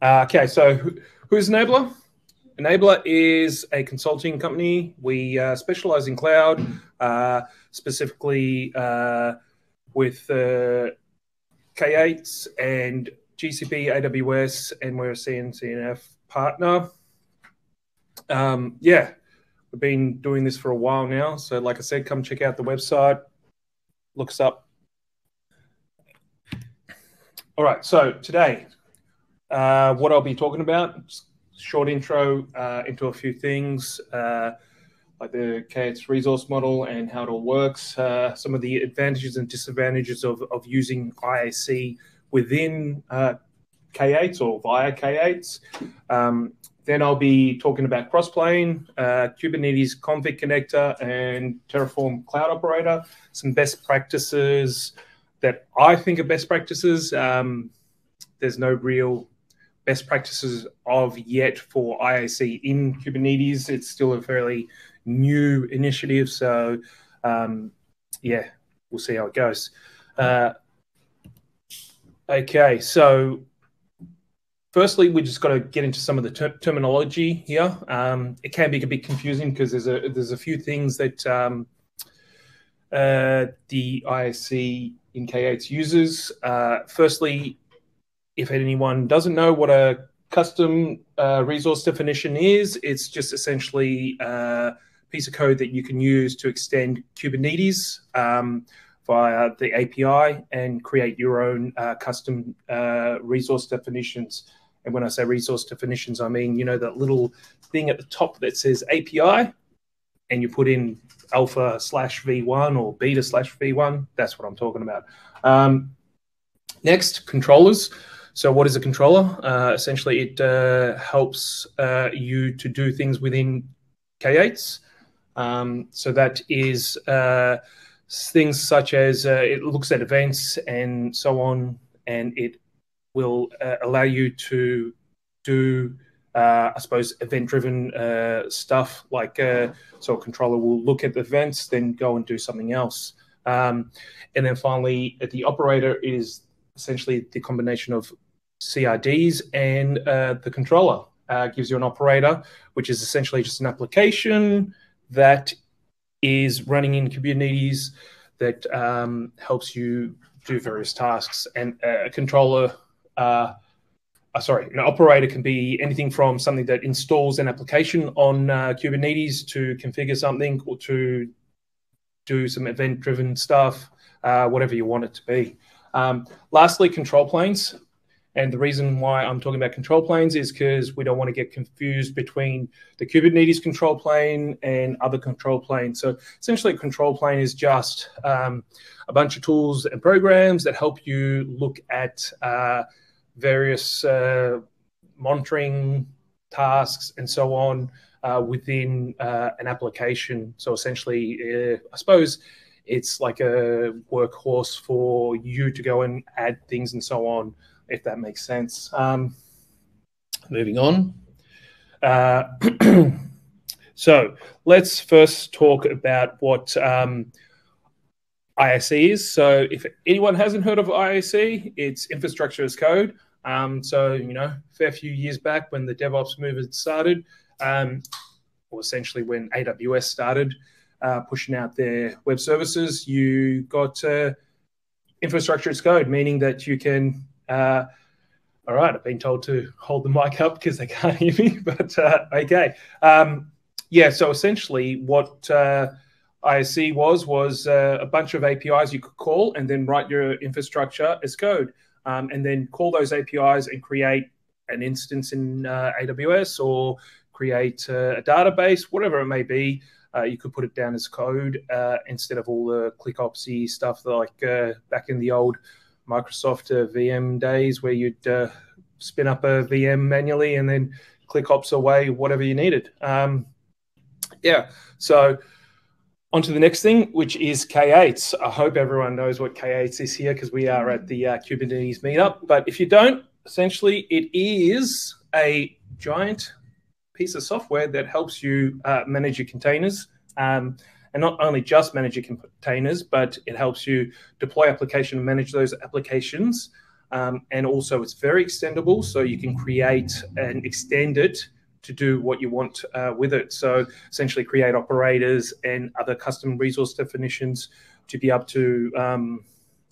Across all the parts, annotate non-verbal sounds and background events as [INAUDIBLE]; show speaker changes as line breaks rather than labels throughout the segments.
Uh, okay, so who's Innablr? Innablr is a consulting company. We uh, specialize in cloud, uh, specifically uh, with uh, K8s and GCP, AWS, and we're a CNCF partner. Um, yeah, we've been doing this for a while now. So, like I said, come check out the website, look us up. All right, so today, uh, what I'll be talking about, short intro uh, into a few things, uh, like the K8s resource model and how it all works, uh, some of the advantages and disadvantages of, of using IAC within uh, K8s or via K8s. Um, then I'll be talking about Crossplane, uh, Kubernetes config connector, and Terraform Cloud Operator, some best practices that I think are best practices. Um, there's no real best practices of yet for IAC in Kubernetes. It's still a fairly new initiative. So, um, yeah, we'll see how it goes. Uh, okay, so firstly, we just got to get into some of the ter terminology here. Um, it can be a bit confusing because there's a there's a few things that um, uh, the IAC in K8 uses. Uh, firstly, if anyone doesn't know what a custom uh, resource definition is, it's just essentially a piece of code that you can use to extend Kubernetes. Um, via the API and create your own uh, custom uh, resource definitions. And when I say resource definitions, I mean, you know, that little thing at the top that says API, and you put in alpha slash v1 or beta slash v1. That's what I'm talking about. Um, next, controllers. So, what is a controller? Uh, essentially, it uh, helps uh, you to do things within K8s. Um, so, that is uh, things such as uh, it looks at events and so on, and it will uh, allow you to do, I suppose, event-driven uh, stuff. Like, so a controller will look at the events, then go and do something else. Um, and then finally, the operator is essentially the combination of CRDs and uh, the controller. gives you an operator, which is essentially just an application that is running in Kubernetes that um, helps you do various tasks. And a controller, uh, uh, sorry, an operator can be anything from something that installs an application on uh, Kubernetes to configure something or to do some event driven stuff, uh, whatever you want it to be. Um, lastly, control planes. And the reason why I'm talking about control planes is because we don't want to get confused between the Kubernetes control plane and other control planes. So essentially, a control plane is just um, a bunch of tools and programs that help you look at uh, various uh, monitoring tasks and so on uh, within uh, an application. So essentially, uh, I suppose it's like a workhorse for you to go and add things and so on if that makes sense. Um, moving on. Uh, [CLEARS THROAT] so let's first talk about what um, IAC is. So if anyone hasn't heard of IAC, it's infrastructure as code. Um, so, you know, a fair few years back when the DevOps movement started, um, or essentially when AWS started uh, pushing out their web services, you got uh, infrastructure as code, meaning that you can uh, all right, I've been told to hold the mic up because they can't hear me, [LAUGHS] but uh, okay. Um, yeah, so essentially what uh, IAC was was uh, a bunch of APIs you could call and then write your infrastructure as code, um, and then call those APIs and create an instance in uh, AWS or create uh, a database, whatever it may be. Uh, you could put it down as code instead of all the ClickOpsy stuff like back in the old Microsoft uh, VM days where you'd uh, spin up a VM manually and then click ops away whatever you needed. Um, yeah, so on to the next thing, which is K8s. I hope everyone knows what K8s is here because we are at the uh, Kubernetes meetup. But if you don't, essentially it is a giant piece of software that helps you uh, manage your containers. Um, and not only just manage your containers, but it helps you deploy application and manage those applications Um, and also, it's very extendable, so you can create and extend it to do what you want uh, with it. So, essentially, create operators and other custom resource definitions to be able to, um,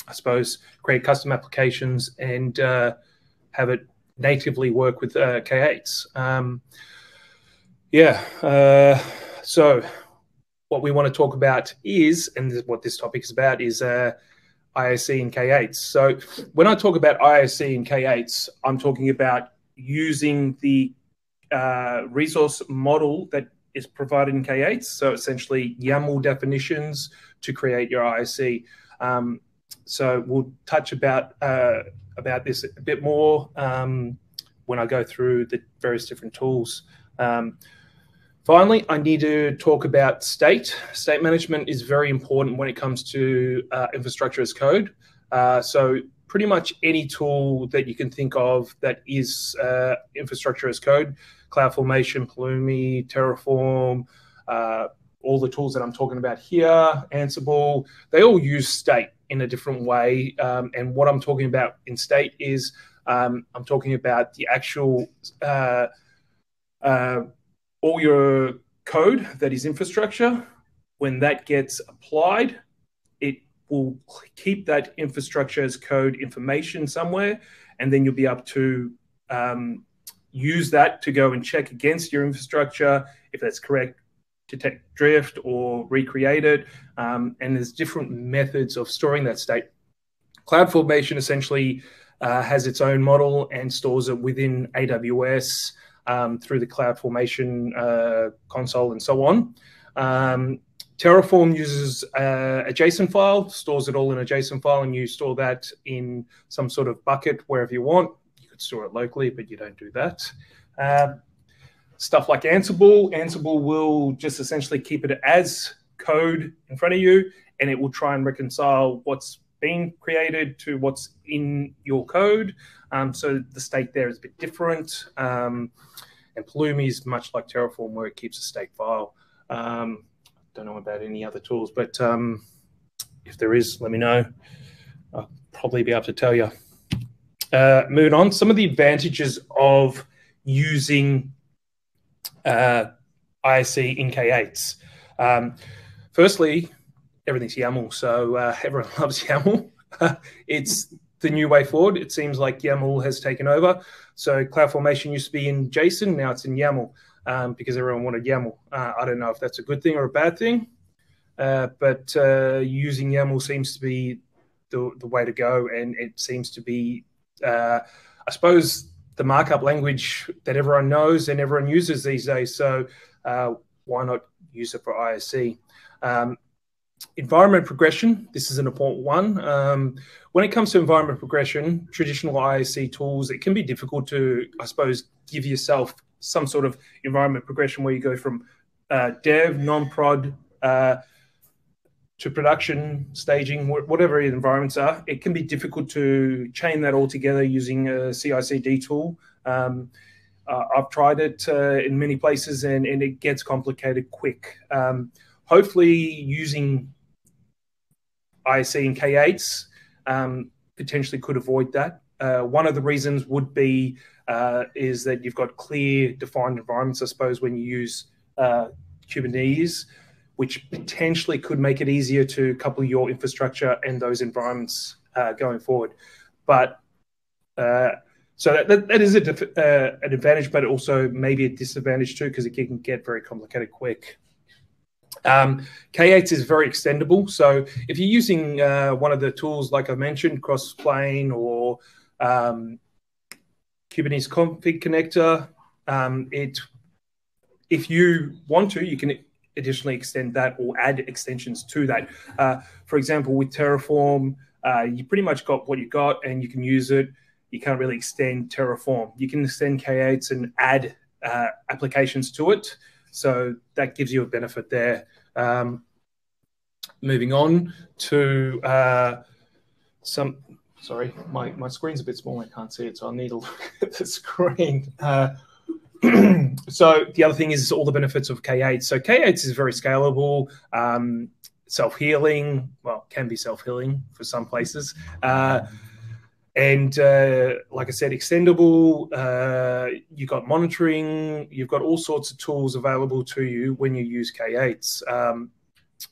I suppose, create custom applications and uh, have it natively work with uh, K8s. Um, yeah. Uh, so, what we want to talk about is, and what this topic is about, is uh, IAC and K8s. So when I talk about IAC and K8s, I'm talking about using the uh, resource model that is provided in K8s. So essentially YAML definitions to create your IAC. Um, so we'll touch about uh, about this a bit more um, when I go through the various different tools. Um, Finally, I need to talk about state. State management is very important when it comes to uh, infrastructure as code. Uh, so pretty much any tool that you can think of that is uh, infrastructure as code, CloudFormation, Pulumi, Terraform, uh, all the tools that I'm talking about here, Ansible, they all use state in a different way. Um, and what I'm talking about in state is um, I'm talking about the actual uh, uh, all your code that is infrastructure, when that gets applied, it will keep that infrastructure as code information somewhere, and then you'll be able to um, use that to go and check against your infrastructure if that's correct, detect drift or recreate it. Um, and there's different methods of storing that state. CloudFormation essentially uh, has its own model and stores it within AWS um, through the CloudFormation uh, console and so on. Um, Terraform uses uh, a JSON file, stores it all in a JSON file, and you store that in some sort of bucket wherever you want. You could store it locally, but you don't do that. Uh, stuff like Ansible, Ansible will just essentially keep it as code in front of you, and it will try and reconcile what's being created to what's in your code. Um, so the state there is a bit different. Um, and Pulumi is much like Terraform, where it keeps a state file. Um, don't know about any other tools, but um, if there is, let me know. I'll probably be able to tell you. Uh, moving on, some of the advantages of using uh, IAC in K8s. Um, firstly, everything's YAML, so uh, [LAUGHS] everyone loves YAML. [LAUGHS] it's the new way forward. It seems like YAML has taken over. So CloudFormation used to be in JSON, now it's in YAML um, because everyone wanted YAML. Uh, I don't know if that's a good thing or a bad thing, uh, but uh, using YAML seems to be the, the way to go, and it seems to be, uh, I suppose, the markup language that everyone knows and everyone uses these days. So uh, why not use it for IAC? Um, environment progression, this is an important one. Um, when it comes to environment progression, traditional IAC tools, it can be difficult to, I suppose, give yourself some sort of environment progression where you go from uh, dev, non-prod, uh, to production, staging, whatever the environments are. It can be difficult to chain that all together using a CI/CD tool. Um, uh, I've tried it uh, in many places, and, and it gets complicated quick. Um, hopefully using IAC and K8s um, potentially could avoid that. Uh, one of the reasons would be uh, is that you've got clear defined environments, I suppose, when you use uh, Kubernetes, which potentially could make it easier to couple your infrastructure and those environments uh, going forward. But uh, so that, that, that is a, uh, an advantage, but also maybe a disadvantage too, because it can get very complicated quick. Um, K8s is very extendable. So if you're using uh, one of the tools, like I mentioned, Crossplane or um, Kubernetes config connector, um, it if you want to, you can additionally extend that or add extensions to that. Uh, for example, with Terraform, uh, you pretty much got what you got and you can use it. You can't really extend Terraform. You can extend K8s and add uh, applications to it. So that gives you a benefit there. Um, moving on to uh, some, sorry, my, my screen's a bit small. I can't see it, so I need to [LAUGHS] look at the screen. Uh, [CLEARS THROAT] so the other thing is all the benefits of K8. So K8 is very scalable, um, self-healing. Well, can be self-healing for some places. Uh, and uh, like I said, extendable. Uh, you've got monitoring. You've got all sorts of tools available to you when you use K8s. Um,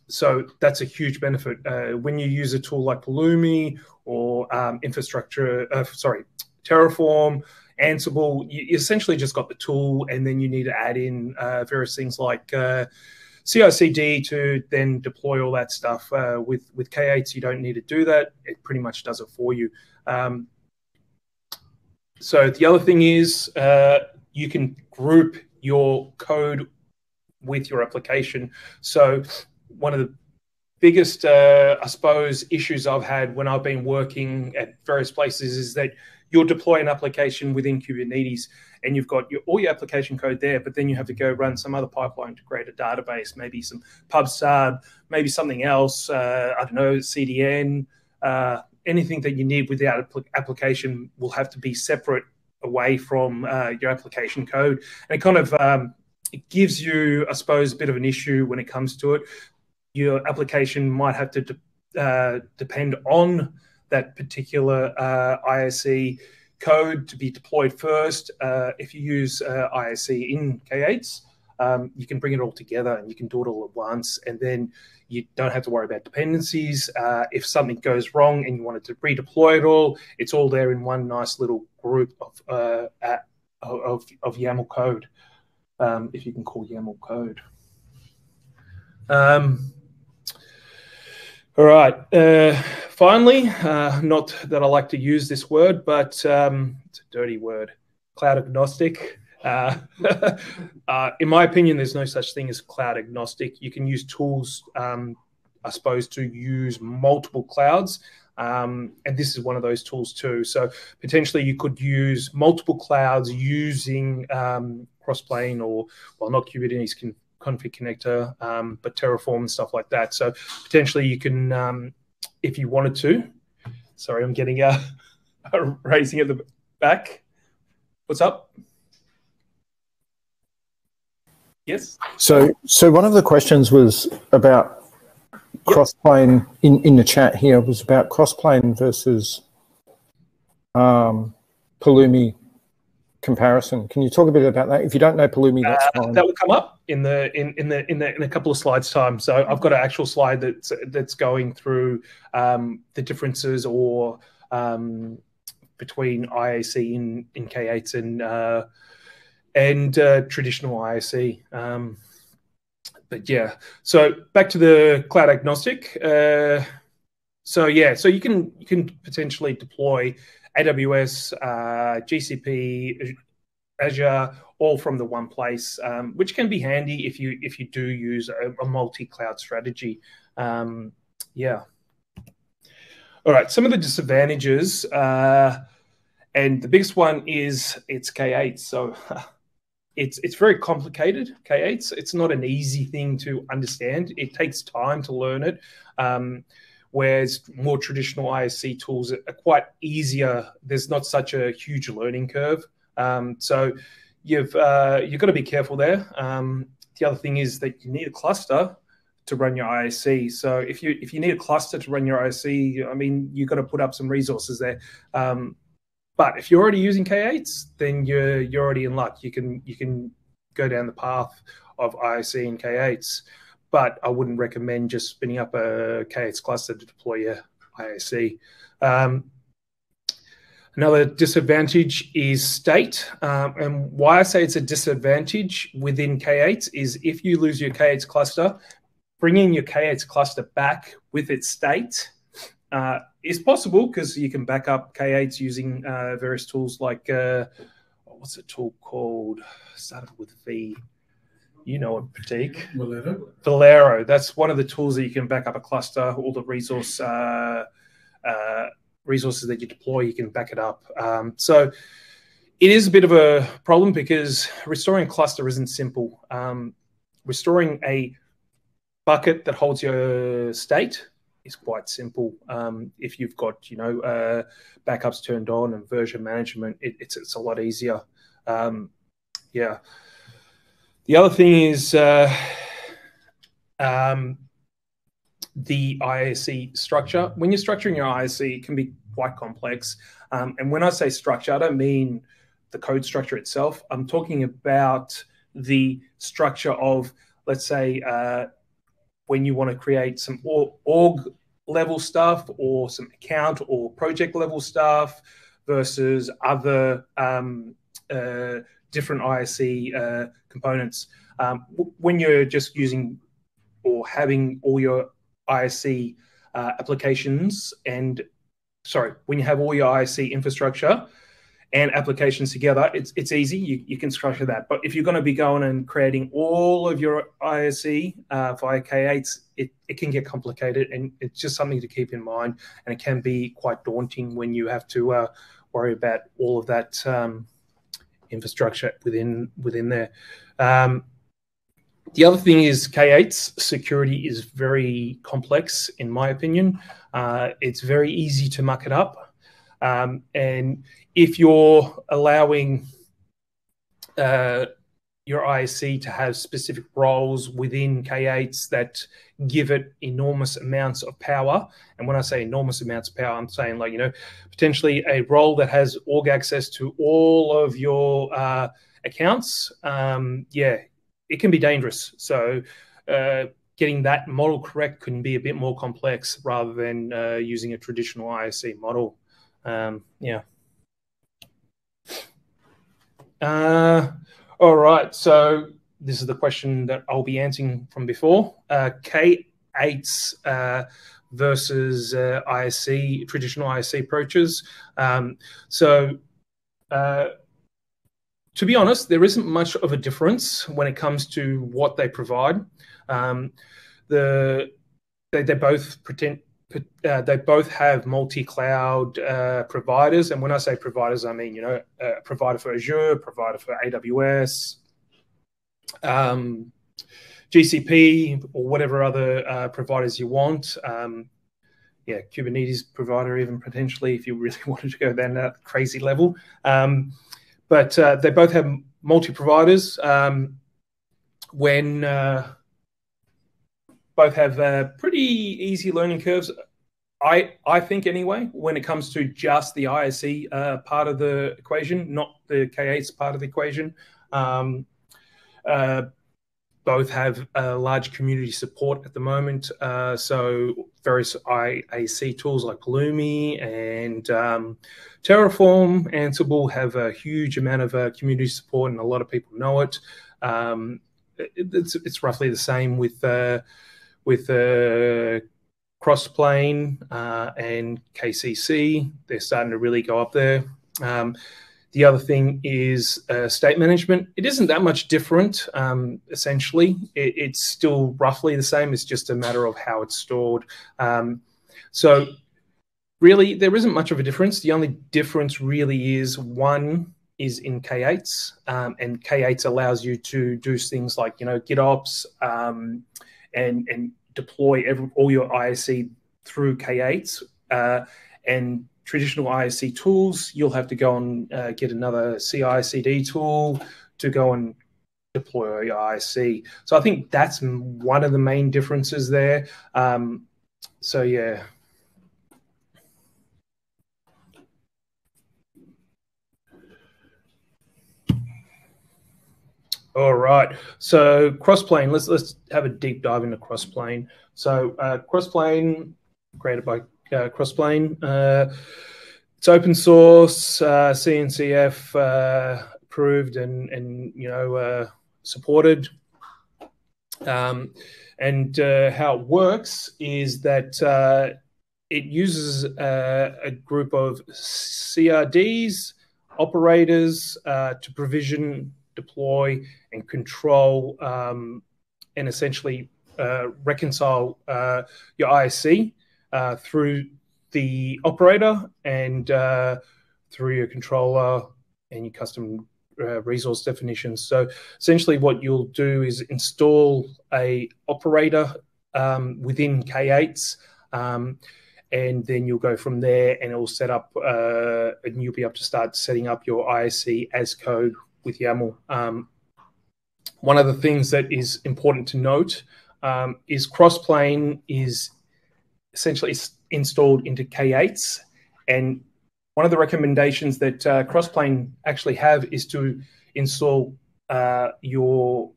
so that's a huge benefit uh, when you use a tool like Pulumi or um, infrastructure. Uh, sorry, Terraform, Ansible. You essentially just got the tool, and then you need to add in uh, various things like uh, CI/CD to then deploy all that stuff. With with K8s, you don't need to do that. It pretty much does it for you. Um, so the other thing is uh, you can group your code with your application. So one of the biggest, uh, I suppose, issues I've had when I've been working at various places is that you'll deploy an application within Kubernetes and you've got your, all your application code there, but then you have to go run some other pipeline to create a database, maybe some PubSub, maybe something else, uh, I don't know, CDN, uh, anything that you need with the application will have to be separate away from uh, your application code. And it kind of um, it gives you, I suppose, a bit of an issue when it comes to it. Your application might have to de- uh, depend on that particular uh, ISE code to be deployed first. Uh, if you use uh, ISE in K8s, um, you can bring it all together and you can do it all at once. And then you don't have to worry about dependencies. Uh, if something goes wrong and you wanted to redeploy it all, it's all there in one nice little group of uh, of, of YAML code, um, if you can call YAML code. Um, all right. Uh, finally, uh, not that I like to use this word, but um, it's a dirty word. Cloud agnostic. Uh, [LAUGHS] uh, in my opinion, there's no such thing as cloud agnostic. You can use tools, um, I suppose, to use multiple clouds. Um, and this is one of those tools too. So potentially you could use multiple clouds using um, Crossplane or, well, not Kubernetes can config connector, um, but Terraform and stuff like that. So potentially you can, um, if you wanted to, sorry, I'm getting a, [LAUGHS] a raising at the back. What's up? Yes.
So, so one of the questions was about crossplane in, in the chat here was about crossplane versus um, Pulumi comparison. Can you talk a bit about that? If you don't know Pulumi, that's uh,
fine. That will come up in the in, in the in the in a couple of slides time. So I've got an actual slide that's that's going through um, the differences or um, between IAC in in K8 and uh, and uh, traditional IAC. Um, but yeah, so back to the cloud agnostic. Uh, so yeah, so you can you can potentially deploy AWS, uh, GCP, Azure, all from the one place, um, which can be handy if you if you do use a, a multi-cloud strategy. Um, yeah. All right. Some of the disadvantages, uh, and the biggest one is it's K8. So [LAUGHS] it's it's very complicated. K8. It's not an easy thing to understand. It takes time to learn it. Um, whereas more traditional ISC tools are quite easier. There's not such a huge learning curve. Um, so you've uh, you've got to be careful there. Um, the other thing is that you need a cluster to run your ISC. So if you if you need a cluster to run your ISC, I mean you've got to put up some resources there. Um, but if you're already using K8s, then you're you're already in luck. You can you can go down the path of ISC and K8s but I wouldn't recommend just spinning up a K8s cluster to deploy your IAC. Um, another disadvantage is state. Um, and why I say it's a disadvantage within K8s is if you lose your K8s cluster, bringing your K8s cluster back with its state uh, is possible because you can back up K8s using uh, various tools like, uh, what's a tool called? Started with V you know it, Prateek. Velero. Velero. That's one of the tools that you can back up a cluster. All the resource uh, uh, resources that you deploy, you can back it up. Um, so it is a bit of a problem because restoring a cluster isn't simple. Um, restoring a bucket that holds your state is quite simple. Um, if you've got you know uh, backups turned on and version management, it, it's it's a lot easier. Um, yeah. The other thing is uh, um, the IAC structure. When you're structuring your IAC, it can be quite complex. Um, and when I say structure, I don't mean the code structure itself. I'm talking about the structure of, let's say, uh, when you want to create some org level stuff or some account or project level stuff versus other um, uh, different ISC uh, components. Um, when you're just using or having all your ISC uh, applications and sorry, when you have all your ISC infrastructure and applications together, it's it's easy. You, you can structure that. But if you're going to be going and creating all of your ISC uh, via K8s, it, it can get complicated, and it's just something to keep in mind. And it can be quite daunting when you have to uh, worry about all of that um, infrastructure within within there. Um, the other thing is K8's security is very complex, in my opinion. Uh, it's very easy to muck it up. Um, and if you're allowing uh, your ISC to have specific roles within K8s that give it enormous amounts of power. And when I say enormous amounts of power, I'm saying like, you know, potentially a role that has org access to all of your uh, accounts. Um, yeah, it can be dangerous. So uh, getting that model correct can be a bit more complex rather than uh, using a traditional ISC model. Um, yeah. Uh, all right. So this is the question that I'll be answering from before. Uh, K8s uh, versus uh, ISC, traditional ISC approaches. Um, so uh, to be honest, there isn't much of a difference when it comes to what they provide. Um, the they, they both pretend uh, they both have multi-cloud uh, providers, and when I say providers, I mean you know a provider for Azure, provider for AWS, um, GCP, or whatever other uh, providers you want. Um, yeah, Kubernetes provider, even potentially if you really [LAUGHS] wanted to go down that crazy level. Um, but uh, they both have multi providers. Um, when uh, both have uh, pretty easy learning curves. I, I think anyway, when it comes to just the ISC uh, part of the equation, not the K8s part of the equation. Um, uh, both have uh, large community support at the moment. Uh, so various IAC tools like Pulumi and um, Terraform, Ansible have a huge amount of uh, community support, and a lot of people know it. Um, it's, it's roughly the same with uh, with uh, Crossplane uh, and KCC. They're starting to really go up there. Um, the other thing is uh, state management. It isn't that much different, um, essentially. It, it's still roughly the same. It's just a matter of how it's stored. Um, so, really, there isn't much of a difference. The only difference really is one is in K8s, um, and K8s allows you to do things like, you know, GitOps um, and, and deploy every, all your ISC through K8s. Uh, and traditional ISC tools, you'll have to go and uh, get another CI/CD tool to go and deploy your ISC. So I think that's one of the main differences there. Um, so yeah. All right. So Crossplane. Let's let's have a deep dive into Crossplane. So uh, Crossplane, created by uh, Crossplane. Uh, it's open source, uh, CNCF uh, approved, and and you know uh, supported. Um, and uh, how it works is that uh, it uses a group of CRDs, operators to provision, deploy, and control, um, and essentially reconcile your ISC uh, through the operator and uh, through your controller and your custom uh, resource definitions. So essentially, what you'll do is install a operator um, within K8s. Um, and then you'll go from there and it'll set up uh, and you'll be able to start setting up your ISC as code with YAML. Um, one of the things that is important to note um, is Crossplane is essentially installed into K8s and one of the recommendations that uh, Crossplane actually have is to install uh, your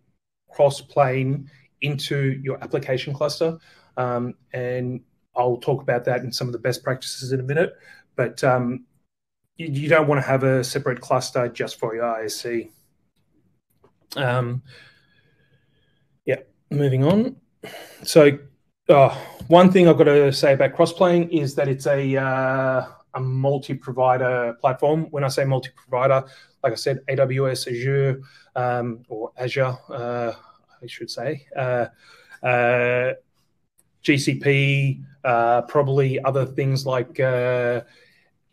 Crossplane into your application cluster. Um, and I'll talk about that in some of the best practices in a minute. But um, you, you, don't want to have a separate cluster just for your ISC. Um, yeah, moving on. So uh, one thing I've got to say about Crossplane is that it's a uh, a multi-provider platform. When I say multi-provider, like I said, AWS, Azure, um, or Azure, uh, I should say, uh, uh, GCP, uh, probably other things like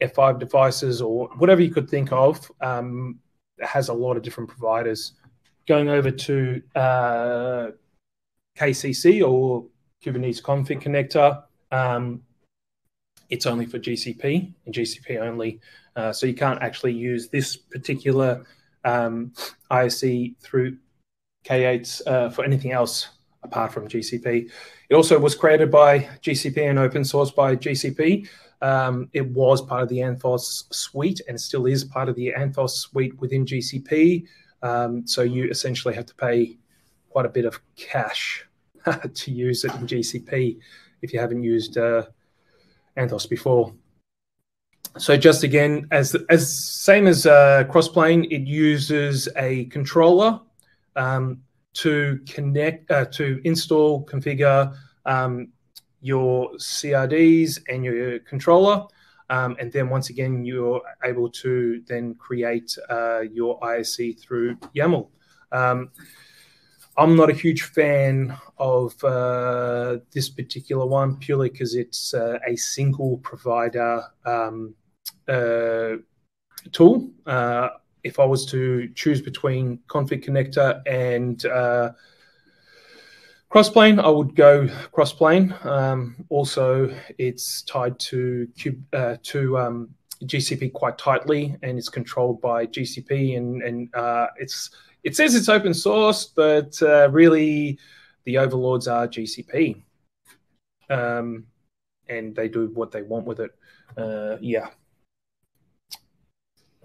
F5 devices or whatever you could think of, um, has a lot of different providers. Going over to uh, KCC or Kubernetes Config Connector, um, it's only for GCP and GCP only. Uh, so you can't actually use this particular um, ISC through K8s uh, for anything else apart from GCP. It also was created by GCP and open source by GCP. Um, it was part of the Anthos suite and still is part of the Anthos suite within GCP. Um, so you essentially have to pay quite a bit of cash [LAUGHS] to use it in GCP if you haven't used uh, Anthos before. So just again, as as same as uh, Crossplane, it uses a controller um, to connect, uh, to install, configure um, your CRDs and your controller. Um, and then once again, you're able to then create uh, your ISC through YAML. Um, I'm not a huge fan of uh, this particular one purely because it's uh, a single provider um, uh, tool. Uh, if I was to choose between Config Connector and uh, Crossplane, I would go Crossplane. Um, also, it's tied to uh, to um, GCP quite tightly, and it's controlled by GCP, and and it's it says it's open source, but uh, really the overlords are GCP. Um, and they do what they want with it. Uh, yeah.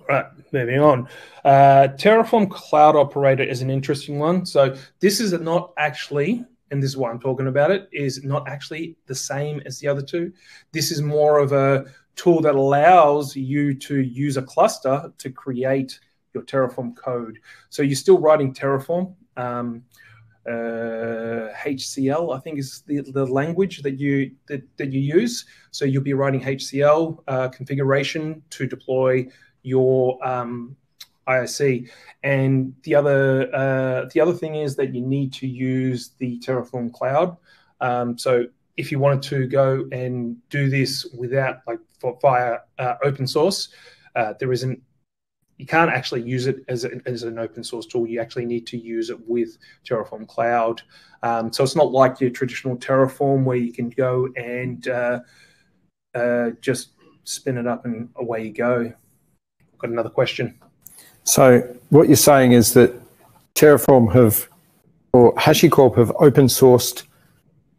Right, moving on. Uh, Terraform Cloud Operator is an interesting one. So this is not actually, and this is why I'm talking about it, is not actually the same as the other two. This is more of a tool that allows you to use a cluster to create your Terraform code. So you're still writing Terraform. Um, uh, HCL, I think, is the, the language that you that, that you use. So you'll be writing HCL uh, configuration to deploy your um, ISC. And the other uh, the other thing is that you need to use the Terraform Cloud. Um, so if you wanted to go and do this without like for, via uh, open source, uh, there isn't you can't actually use it as, a, as an open source tool. You actually need to use it with Terraform Cloud. Um, so it's not like your traditional Terraform where you can go and uh, uh, just spin it up and away you go. Got another question.
So what you're saying is that Terraform have or HashiCorp have open sourced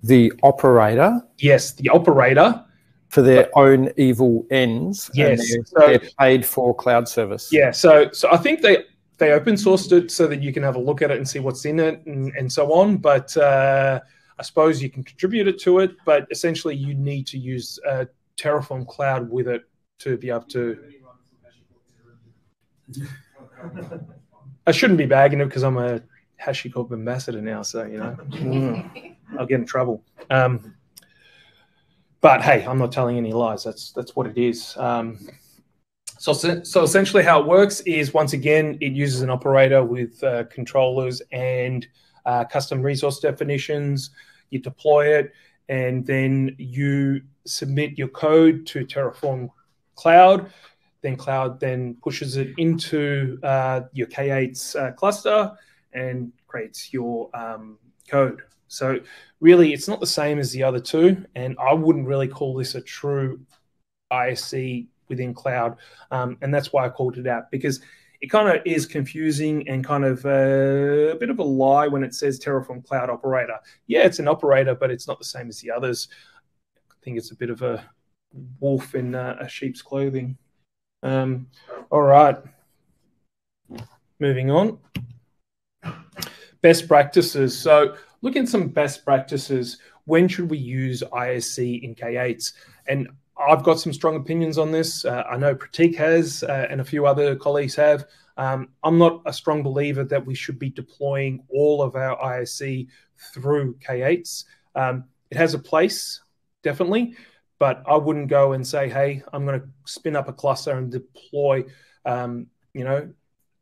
the operator.
Yes, the operator
for their own evil ends.
Yes,
they're, so, they're paid for cloud service.
Yeah, so so I think they they open sourced it so that you can have a look at it and see what's in it and, and so on. But uh, I suppose you can contribute it to it, but essentially you need to use uh, Terraform Cloud with it to be able to. I shouldn't be bagging it because I'm a HashiCorp ambassador now, so you know mm, I'll get in trouble. Um, but hey, I'm not telling any lies. That's that's what it is. Um, so, so essentially, how it works is once again, it uses an operator with uh, controllers and uh, custom resource definitions. You deploy it, and then you submit your code to Terraform Cloud. Then Cloud then pushes it into uh, your K8's uh, cluster and creates your um, code. So really, it's not the same as the other two, and I wouldn't really call this a true ISC within cloud, um, and that's why I called it out because it kind of is confusing and kind of a, a bit of a lie when it says Terraform Cloud Operator. Yeah, it's an operator, but it's not the same as the others. I think it's a bit of a wolf in uh, a sheep's clothing. Um, all right. Moving on. Best practices. So, looking at some best practices. When should we use ISC in K8s? And I've got some strong opinions on this. Uh, I know Prateek has, uh, and a few other colleagues have. Um, I'm not a strong believer that we should be deploying all of our ISC through K8s. Um, it has a place, definitely, but I wouldn't go and say, "Hey, I'm going to spin up a cluster and deploy," um, you know,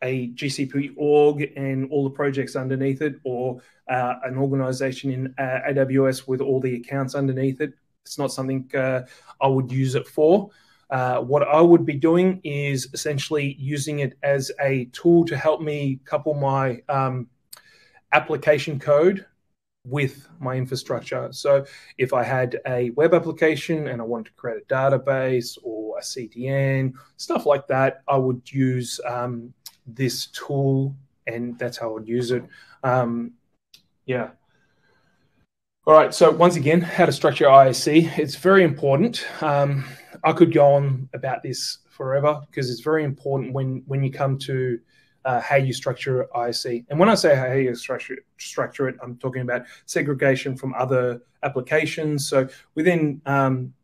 a GCP org and all the projects underneath it, or uh, an organization in uh, AWS with all the accounts underneath it. It's not something uh, I would use it for. Uh, what I would be doing is essentially using it as a tool to help me couple my um, application code with my infrastructure. So if I had a web application and I wanted to create a database or a CDN, stuff like that, I would use um, this tool and that's how I would use it. Um, yeah. All right. So once again, how to structure IAC. It's very important. Um, I could go on about this forever because it's very important when when you come to uh, how you structure ISC. And when I say how you structure structure it, I'm talking about segregation from other applications. So within um,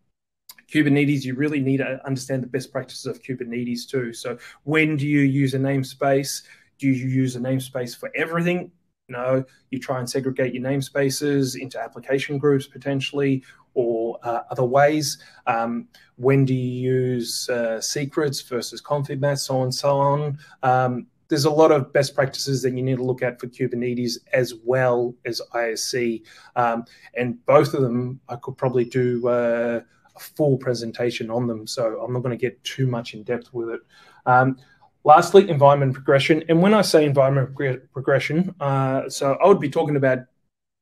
Kubernetes, you really need to understand the best practices of Kubernetes too. So when do you use a namespace? Do you use a namespace for everything? No, you try and segregate your namespaces into application groups potentially or uh, other ways. Um, when do you use uh, secrets versus config maps, so on and so on. Um, there's a lot of best practices that you need to look at for Kubernetes as well as ISC. Um, and both of them, I could probably do uh, a full presentation on them. So I'm not going to get too much in depth with it. Um, lastly, environment progression. And when I say environment progression, uh, so I would be talking about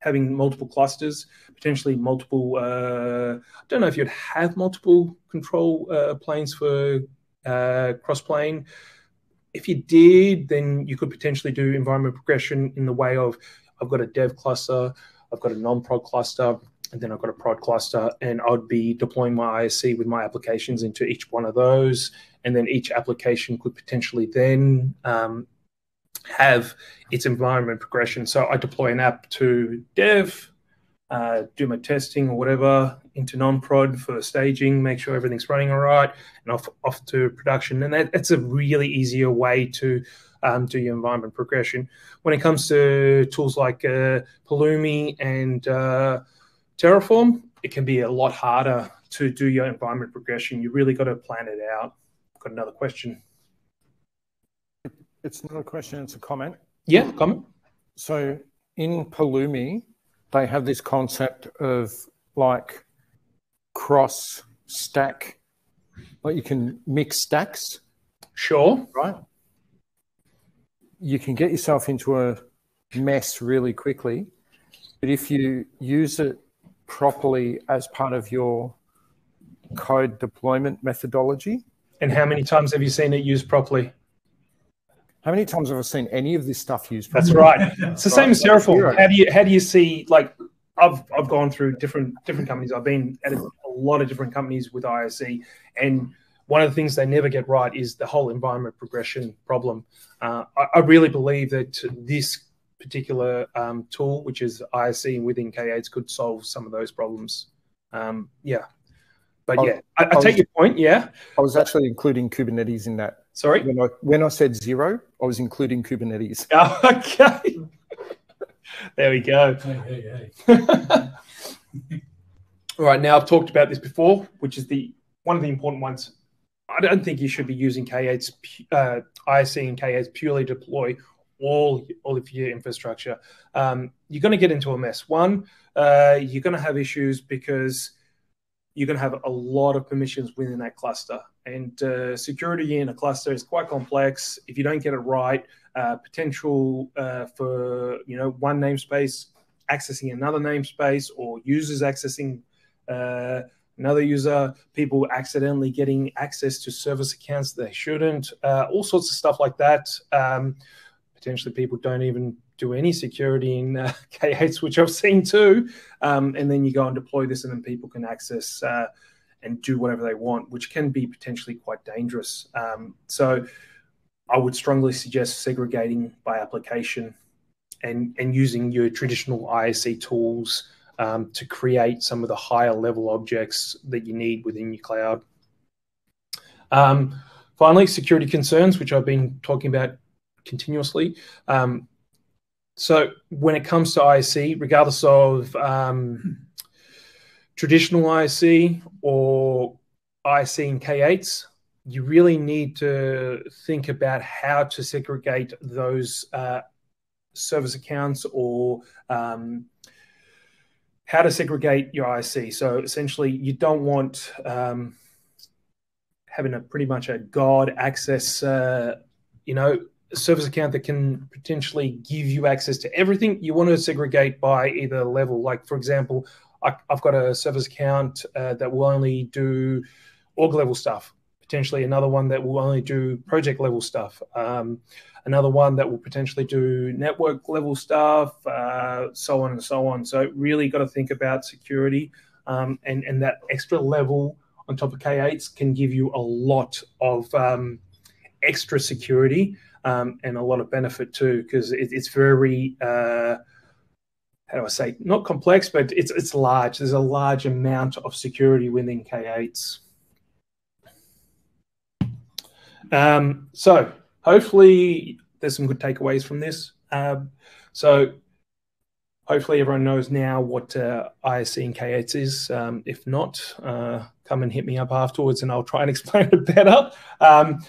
having multiple clusters, potentially multiple. Uh, I don't know if you'd have multiple control uh, planes for uh, Crossplane. If you did, then you could potentially do environment progression in the way of I've got a dev cluster, I've got a non-prod cluster, and then I've got a prod cluster, and I'd be deploying my ISC with my applications into each one of those, and then each application could potentially then um, have its environment progression. So I deploy an app to dev, uh, do my testing or whatever into non-prod for staging, make sure everything's running all right, and off off to production. And that, that's a really easier way to um, do your environment progression. When it comes to tools like uh, Pulumi and uh, Terraform, it can be a lot harder to do your environment progression. You really got to plan it out. Got another question.
It's not a question, it's a comment.
Yeah, comment.
So in Pulumi, they have this concept of like cross stack, like you can mix stacks.
Sure.
Right. You can get yourself into a mess really quickly. But if you use it properly as part of your code deployment methodology.
And how many times have you seen it used properly?
How many times have I seen any of this stuff used? Properly?
That's right. It's the same as Terraform. How do you how do you see like I've I've gone through different different companies. I've been at a, a lot of different companies with ISC, and one of the things they never get right is the whole environment progression problem. Uh, I, I, really believe that this particular um, tool, which is ISC within K8s, could solve some of those problems. Um, yeah, but I, yeah, I, I, I take was, your point. Yeah,
I was actually including Kubernetes in that
Sorry?
When I, when I said zero, I was including Kubernetes.
Oh, [LAUGHS] okay. there we go. Hey, hey, hey. [LAUGHS] All right, now I've talked about this before, which is the one of the important ones. I don't think you should be using K8's uh, ISC and K8's purely deploy all all of your infrastructure. Um, you're going to get into a mess. One, uh, you're going to have issues because you're going to have a lot of permissions within that cluster. And uh, security in a cluster is quite complex. If you don't get it right, uh, potential uh, for you know one namespace accessing another namespace or users accessing uh, another user, people accidentally getting access to service accounts they shouldn't, uh, all sorts of stuff like that. Um, potentially, people don't even do any security in uh, [LAUGHS] K8s, which I've seen too. Um, and then you go and deploy this, and then people can access uh, and do whatever they want, which can be potentially quite dangerous. Um, so I would strongly suggest segregating by application and, and using your traditional ISE tools um, to create some of the higher level objects that you need within your cloud. Um, finally, security concerns, which I've been talking about continuously. Um, so when it comes to ISE, regardless of um, traditional ISE or ISE and K8s, you really need to think about how to segregate those uh, service accounts or um, how to segregate your IC. So essentially, you don't want um, having a pretty much a God access, uh, you know, service account that can potentially give you access to everything. You want to segregate by either level. Like for example, I, have got a service account uh, that will only do org level stuff. Potentially another one that will only do project level stuff. Um, another one that will potentially do network level stuff, uh, so on and so on. So really got to think about security um, and and that extra level on top of K8s can give you a lot of um, extra security um, and a lot of benefit too because it, it's very uh, how do I say not complex, but it's it's large. There's a large amount of security within K8s. Um, so hopefully there's some good takeaways from this. Um, so hopefully everyone knows now what uh, ISE and K8s is. Um, if not, uh, come and hit me up afterwards and I'll try and [LAUGHS] explain it better. Um,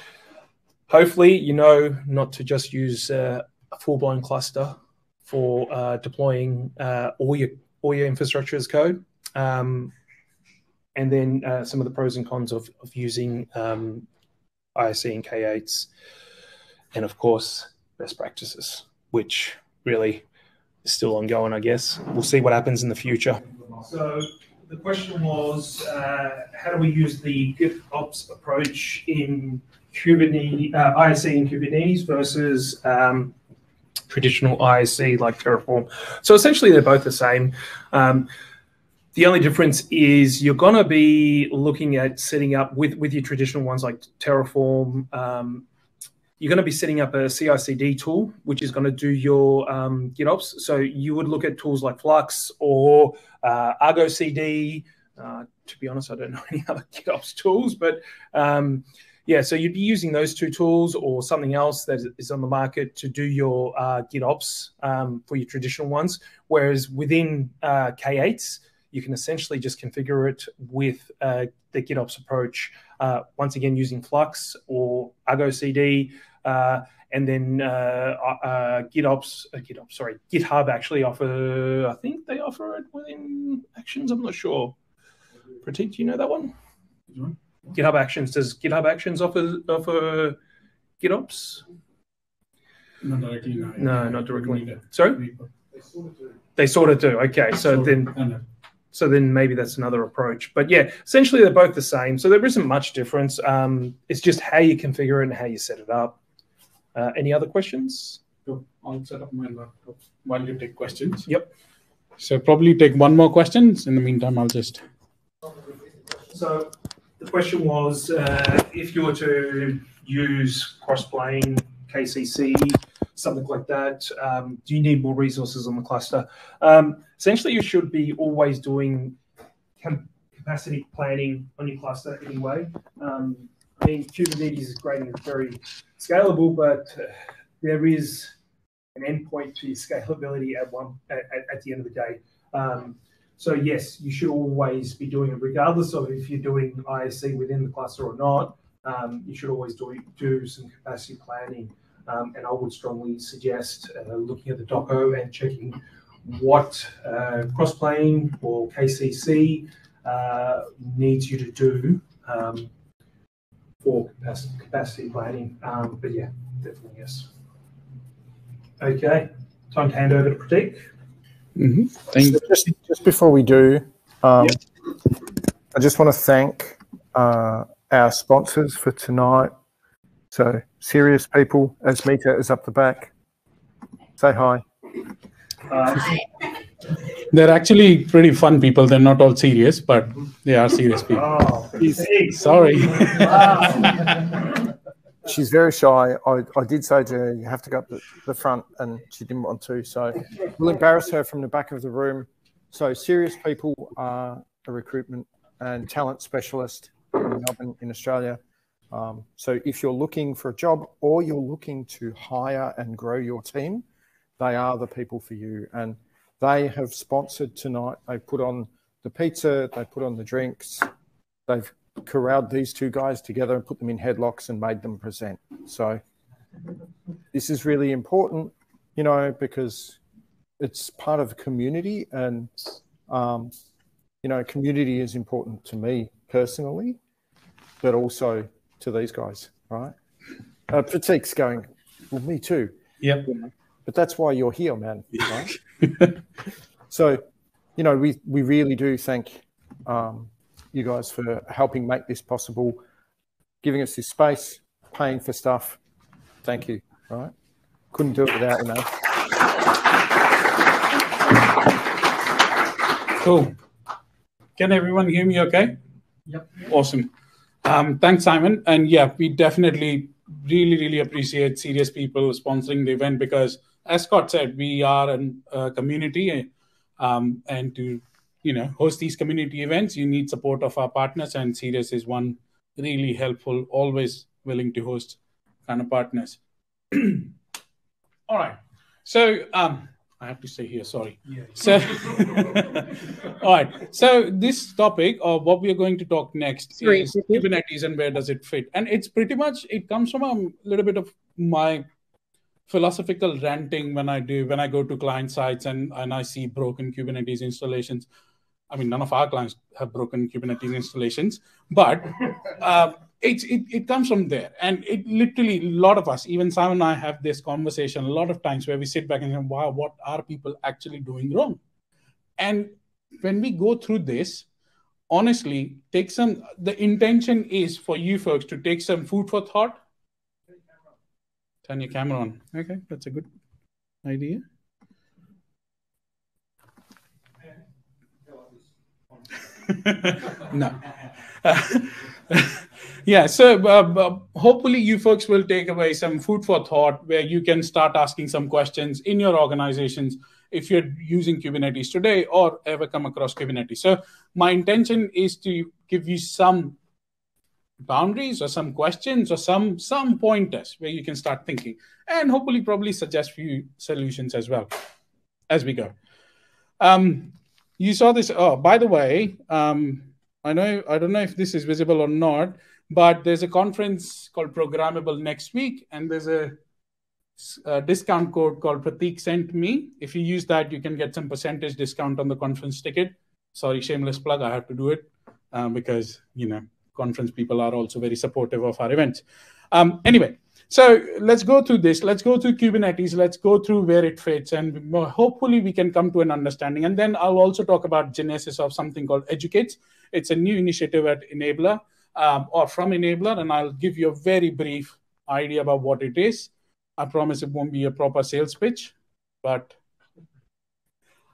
hopefully you know not to just use uh, a full-blown cluster for uh, deploying uh, all your all your infrastructure as code. Um, and then uh, some of the pros and cons of, of using um, ISE and K8s and of course, best practices, which really is still ongoing, I guess. We'll see what happens in the future. So the question was, uh, how do we use the GitOps approach in Kubernetes, uh, ISE and Kubernetes versus um, traditional ISE like Terraform? So essentially, they're both the same. Um, the only difference is you're going to be looking at setting up with, with your traditional ones like Terraform, um, you're going to be setting up a CI/CD tool, which is going to do your um, GitOps. So you would look at tools like Flux or uh, Argo CD. Uh, to be honest, I don't [LAUGHS] know any other GitOps tools, but um, yeah, so you'd be using those two tools or something else that is on the market to do your uh, GitOps um, for your traditional ones. Whereas within uh, K8s, you can essentially just configure it with uh, the GitOps approach. Uh, once again, using Flux or Argo CD, uh, and then uh, uh, GitOps, GitOps, sorry, GitHub actually offer. I think they offer it within Actions. I'm not sure. Prateek, do you know that one? GitHub Actions. Does GitHub Actions offer offer GitOps?
Not directly. No,
no not directly. Sorry. They sort of do. Okay, so then so then maybe that's another approach. But yeah, essentially they're both the same. So there isn't much difference. Um, it's just how you configure it and how you set it up. Uh, any other questions?
I'll set up my laptop while you take questions.
Yep.
So probably take one more questions. In the meantime, I'll just.
So the question was, uh, if you were to use Crossplane KCC, something like that, um, do you need more resources on the cluster? Um, essentially, you should be always doing capacity planning on your cluster anyway. Um, I mean, Kubernetes is great and it's very scalable, but there is an endpoint to your scalability at one at, at the end of the day. Um, so yes, you should always be doing it, regardless of if you're doing ISE within the cluster or not. Um, you should always do do some capacity planning, um, and I would strongly suggest uh, looking at the doco and checking what uh, Crossplane or KCC uh, needs you to do um, for capacity, capacity planning. Um, but yeah, definitely yes. Okay, time to hand over to Prateek.
Mm-hmm. So just, just before we do, um, yep. I just want to thank uh, our sponsors for tonight. So, Sirius People, as Asmita is up the back. Say hi.
Hi.
They're actually pretty fun people. They're not all serious, but they are serious people.
Oh,
Sorry. [LAUGHS]
She's very shy. I, I did say to her, you have to go up the, the front, and she didn't want to. So we'll embarrass her from the back of the room. So, Sirius People are a recruitment and talent specialist in Melbourne, in Australia. Um, so, if you're looking for a job or you're looking to hire and grow your team, they are the people for you. And they have sponsored tonight. They put on the pizza, they put on the drinks, they've corralled these two guys together and put them in headlocks and made them present. So this is really important, you know, because it's part of a community and, um, you know, community is important to me personally, but also to these guys, right? Uh, Prateek's going, well, me too.
Yep.
But that's why you're here, man. [LAUGHS] Right? so, you know, we, we really do thank um, you guys for helping make this possible, giving us this space, paying for stuff. Thank you. Right? Couldn't do it without you, man.
Cool. Can everyone hear me okay?
Yep.
Awesome. Um, thanks, Simon. And yeah, we definitely really, really appreciate Sirius People sponsoring the event because, as Scott said, we are a community, um, and to you know host these community events, you need support of our partners, and Sirius is one really helpful, always willing to host kind of partners. [CLEARS THROAT] All right. So um, I have to stay here. Sorry.
Yeah.
So, [LAUGHS] all right. So this topic of what we are going to talk next
Sorry.
is Kubernetes and where does it fit? And it's pretty much it comes from a little bit of my philosophical ranting when I do when I go to client sites and and I see broken Kubernetes installations. I mean, none of our clients have broken Kubernetes installations, but uh, it's it, it comes from there. And it literally, a lot of us, even Simon and I, have this conversation a lot of times where we sit back and say, wow, what are people actually doing wrong? And when we go through this, honestly, take some, the intention is for you folks to take some food for thought. Turn your camera on. Okay, that's a good idea. No. [LAUGHS] yeah, so uh, hopefully you folks will take away some food for thought where you can start asking some questions in your organizations if you're using Kubernetes today or ever come across Kubernetes. So my intention is to give you some boundaries or some questions or some some pointers where you can start thinking and hopefully probably suggest few solutions as well as we go. Um, you saw this. Oh, by the way, um, I know I don't know if this is visible or not, but there's a conference called Programmable next week, and there's a, a discount code called Prateek sent me. If you use that, you can get some percentage discount on the conference ticket. Sorry, shameless plug. I have to do it um, because you know conference people are also very supportive of our events. Um, anyway, so let's go through this. Let's go through Kubernetes. Let's go through where it fits, and hopefully we can come to an understanding. And then I'll also talk about genesis of something called Educates. It's a new initiative at Innablr um, or from Innablr, and I'll give you a very brief idea about what it is. I promise it won't be a proper sales pitch, but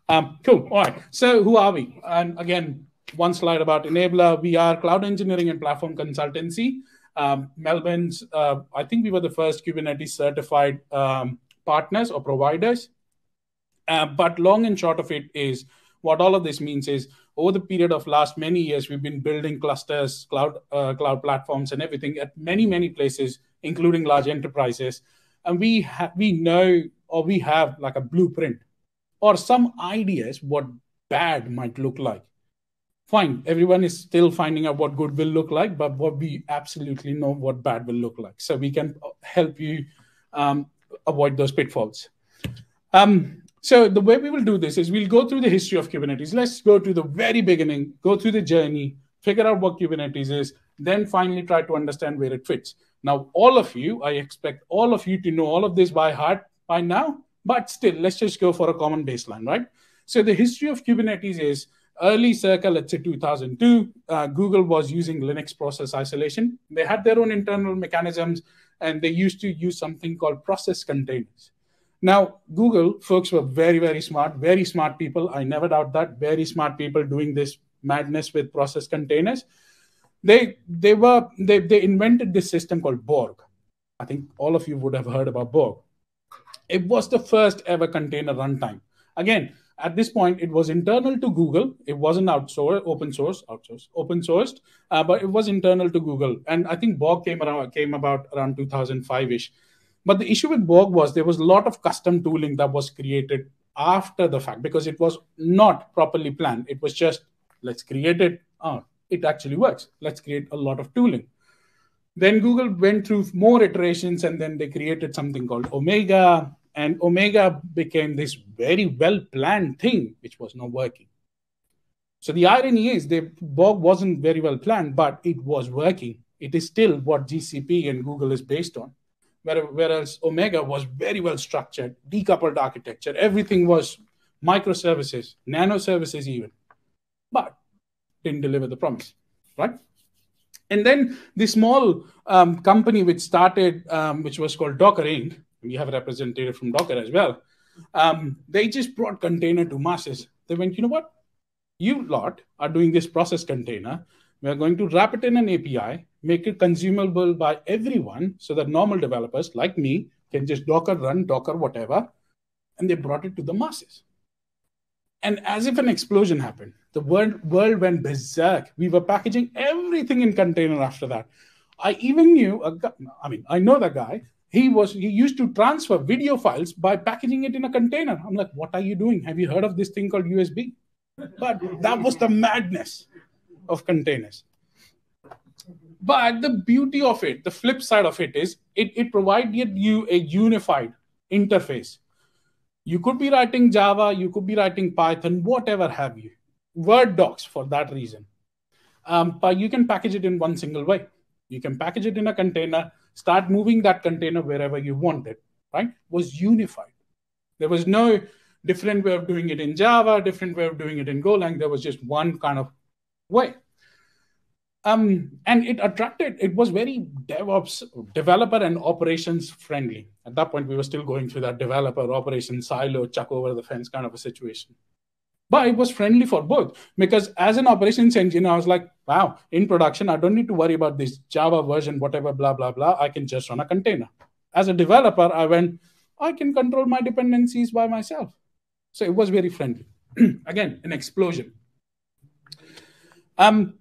um, cool. All right. So who are we? And again, one slide about Innablr. We are cloud engineering and platform consultancy. Um, Melbourne's, uh, I think we were the first Kubernetes certified um, partners or providers. Uh, but long and short of it is what all of this means is over the period of last many years, we've been building clusters, cloud uh, cloud platforms, and everything at many many places, including large enterprises. And we ha- we know or we have like a blueprint or some ideas what bad might look like fine. Everyone is still finding out what good will look like but what we absolutely know what bad will look like. So we can help you um, avoid those pitfalls. Um, so the way we will do this is we'll go through the history of kubernetes. Let's go to the very beginning go through the journey figure out what kubernetes is then finally try to understand where it fits. Now all of you i expect all of you to know all of this by heart by now but still let's just go for a common baseline right? So the history of kubernetes is early circa, let's say 2002, uh, Google was using Linux process isolation. They had their own internal mechanisms and they used to use something called process containers. Now, Google folks were very, very smart, very smart people. I never doubt that. Very smart people doing this madness with process containers. They they were they, they invented this system called Borg. I think all of you would have heard about Borg. It was the first ever container runtime. Again, at this point, it was internal to Google. It wasn't outsourced, open source, outsourced, open sourced, uh, but it was internal to Google. And I think Borg came around came about around 2005 ish. But the issue with Borg was there was a lot of custom tooling that was created after the fact because it was not properly planned. It was just let's create it. Oh, it actually works. Let's create a lot of tooling. Then Google went through more iterations and then they created something called Omega. And Omega became this very well planned thing, which was not working. So the irony is, the Borg wasn't very well planned, but it was working. It is still what GCP and Google is based on. Whereas Omega was very well structured, decoupled architecture, everything was microservices, nano services, even, but didn't deliver the promise, right? And then the small um, company which started, um, which was called Docker Inc., we have a representative from Docker as well. Um, they just brought container to masses. They went, you know what? You lot are doing this process container. We are going to wrap it in an API, make it consumable by everyone so that normal developers like me can just Docker run, Docker, whatever. And they brought it to the masses. And as if an explosion happened, the world, world went berserk. We were packaging everything in container after that. I even knew a guy, I mean, I know the guy he was he used to transfer video files by packaging it in a container. I'm like what are you doing? Have you heard of this thing called usb but that was the madness of containers. But the beauty of it the flip side of it is it, it provided you a unified interface. You could be writing java you could be writing python whatever have you. Word docs for that reason. Um, but you can package it in one single way. You can package it in a container start moving that container wherever you want it, right? Was unified. There was no different way of doing it in Java, different way of doing it in Golang. There was just one kind of way. Um, and it attracted, it was very DevOps, developer and operations friendly. At that point, we were still going through that developer operations silo, chuck over the fence kind of a situation but it was friendly for both. Because as an operations engineer i was like wow in production i don't need to worry about this java version whatever blah blah blah. I can just run a container. As a developer i went i can control my dependencies by myself. So it was very friendly. [CLEARS THROAT] Again an explosion. Um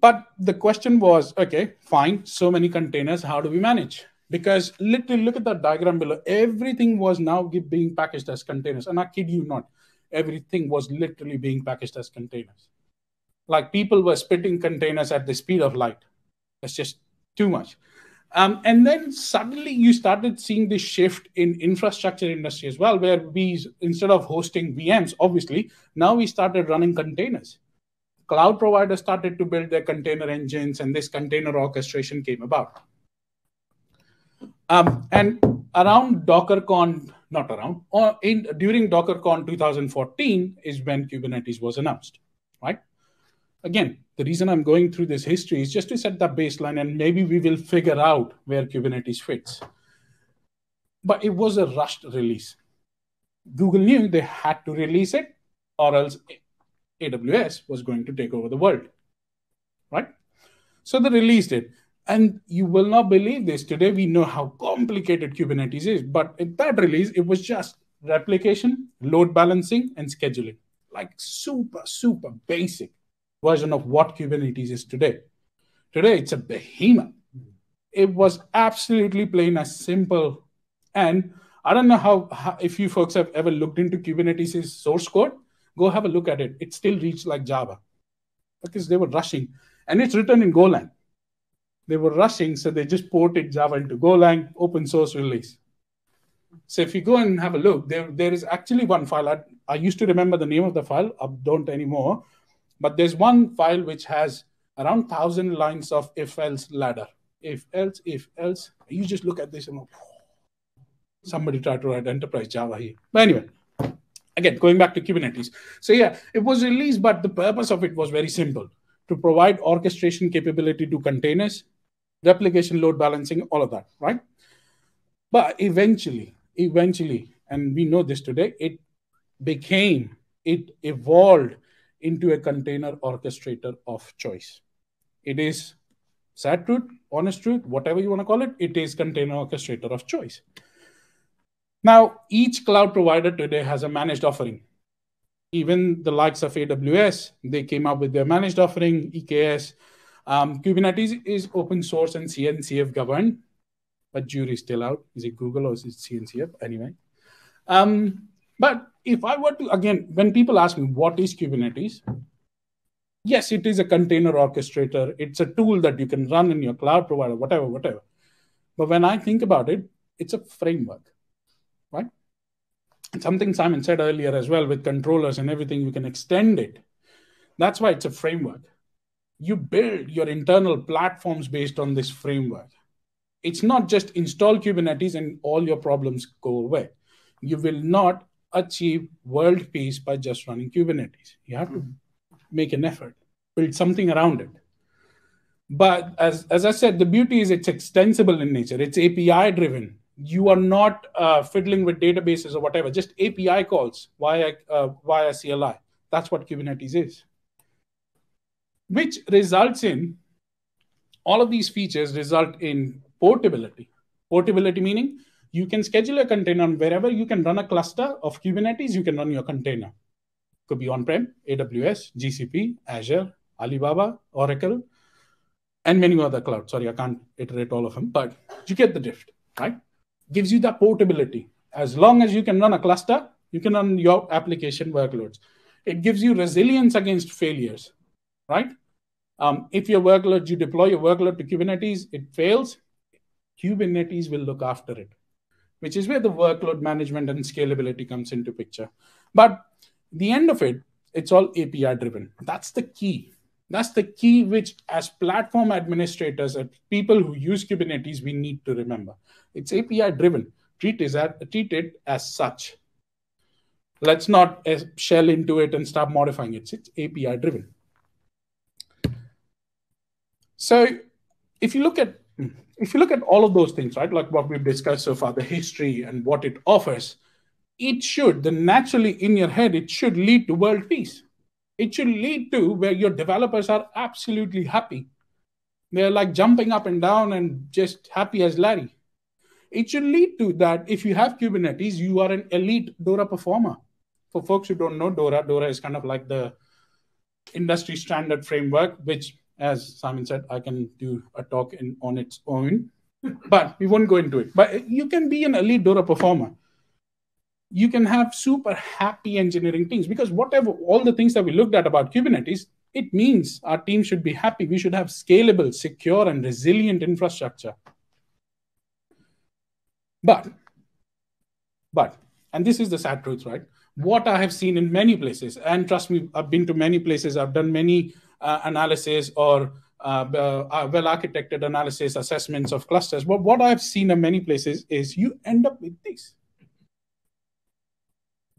but the question was okay fine so many containers how do we manage? Because literally look at that diagram below. Everything was now being packaged as containers. And i kid you not everything was literally being packaged as containers. Like people were spitting containers at the speed of light. That's just too much. Um, and then suddenly you started seeing this shift in infrastructure industry as well, where we instead of hosting VMs, obviously, now we started running containers. Cloud providers started to build their container engines, and this container orchestration came about. Um, and around DockerCon not around, or in during DockerCon 2014 is when Kubernetes was announced, right? Again, the reason I'm going through this history is just to set the baseline, and maybe we will figure out where Kubernetes fits. But it was a rushed release. Google knew they had to release it, or else AWS was going to take over the world, right? So they released it. And you will not believe this. Today, we know how complicated Kubernetes is. But in that release, it was just replication, load balancing, and scheduling. Like super, super basic version of what Kubernetes is today. Today, it's a behemoth. It was absolutely plain as simple. And I don't know how, how, if you folks have ever looked into Kubernetes' source code, go have a look at it. It still reads like Java because they were rushing. And it's written in Golang they were rushing, so they just ported Java into Golang, open source release. So if you go and have a look, there, there is actually one file. I, I used to remember the name of the file, I don't anymore. But there's one file which has around 1,000 lines of if-else ladder. If else, if else. You just look at this and somebody tried to write enterprise Java here. But anyway, again, going back to Kubernetes. So yeah, it was released, but the purpose of it was very simple to provide orchestration capability to containers replication, load balancing, all of that, right? But eventually, eventually, and we know this today, it became, it evolved into a container orchestrator of choice. It is sad truth, honest truth, whatever you want to call it, it is container orchestrator of choice. Now, each cloud provider today has a managed offering. Even the likes of AWS, they came up with their managed offering, EKS. Um, Kubernetes is open source and CNCF governed, but jury is still out. Is it Google or is it CNCF? Anyway. Um, but if I were to, again, when people ask me what is Kubernetes, yes, it is a container orchestrator. It's a tool that you can run in your cloud provider, whatever, whatever. But when I think about it, it's a framework, right? something Simon said earlier as well with controllers and everything, you can extend it. That's why it's a framework. You build your internal platforms based on this framework. It's not just install Kubernetes and all your problems go away. You will not achieve world peace by just running Kubernetes. You have to make an effort, build something around it. But as, as I said, the beauty is it's extensible in nature, it's API driven. You are not uh, fiddling with databases or whatever, just API calls via, uh, via CLI. That's what Kubernetes is. Which results in all of these features result in portability. Portability meaning you can schedule a container on wherever you can run a cluster of Kubernetes, you can run your container. Could be on-prem, AWS, GCP, Azure, Alibaba, Oracle, and many other clouds. Sorry, I can't iterate all of them, but you get the drift, right? Gives you that portability. As long as you can run a cluster, you can run your application workloads. It gives you resilience against failures, right? Um, if your workload, you deploy your workload to Kubernetes, it fails, Kubernetes will look after it which is where the workload management and scalability comes into picture. But the end of it, it's all API driven. That's the key. That's the key, which as platform administrators and people who use Kubernetes, we need to remember. It's API driven. Treat, treat it as such. Let's not uh, shell into it and start modifying it. It's API driven. So if you look at if you look at all of those things, right, like what we've discussed so far, the history and what it offers, it should, then naturally in your head, it should lead to world peace. It should lead to where your developers are absolutely happy. They're like jumping up and down and just happy as Larry. It should lead to that if you have Kubernetes, you are an elite Dora performer. For folks who don't know Dora, Dora is kind of like the industry standard framework, which as Simon said, I can do a talk in, on its own, but we won't go into it. But you can be an elite Dora performer. You can have super happy engineering teams because whatever, all the things that we looked at about Kubernetes, it means our team should be happy. We should have scalable, secure, and resilient infrastructure. But, but, and this is the sad truth, right? What I have seen in many places, and trust me, I've been to many places, I've done many analysis or uh, uh, well architected analysis assessments of clusters. But what I've seen in many places is you end up with this.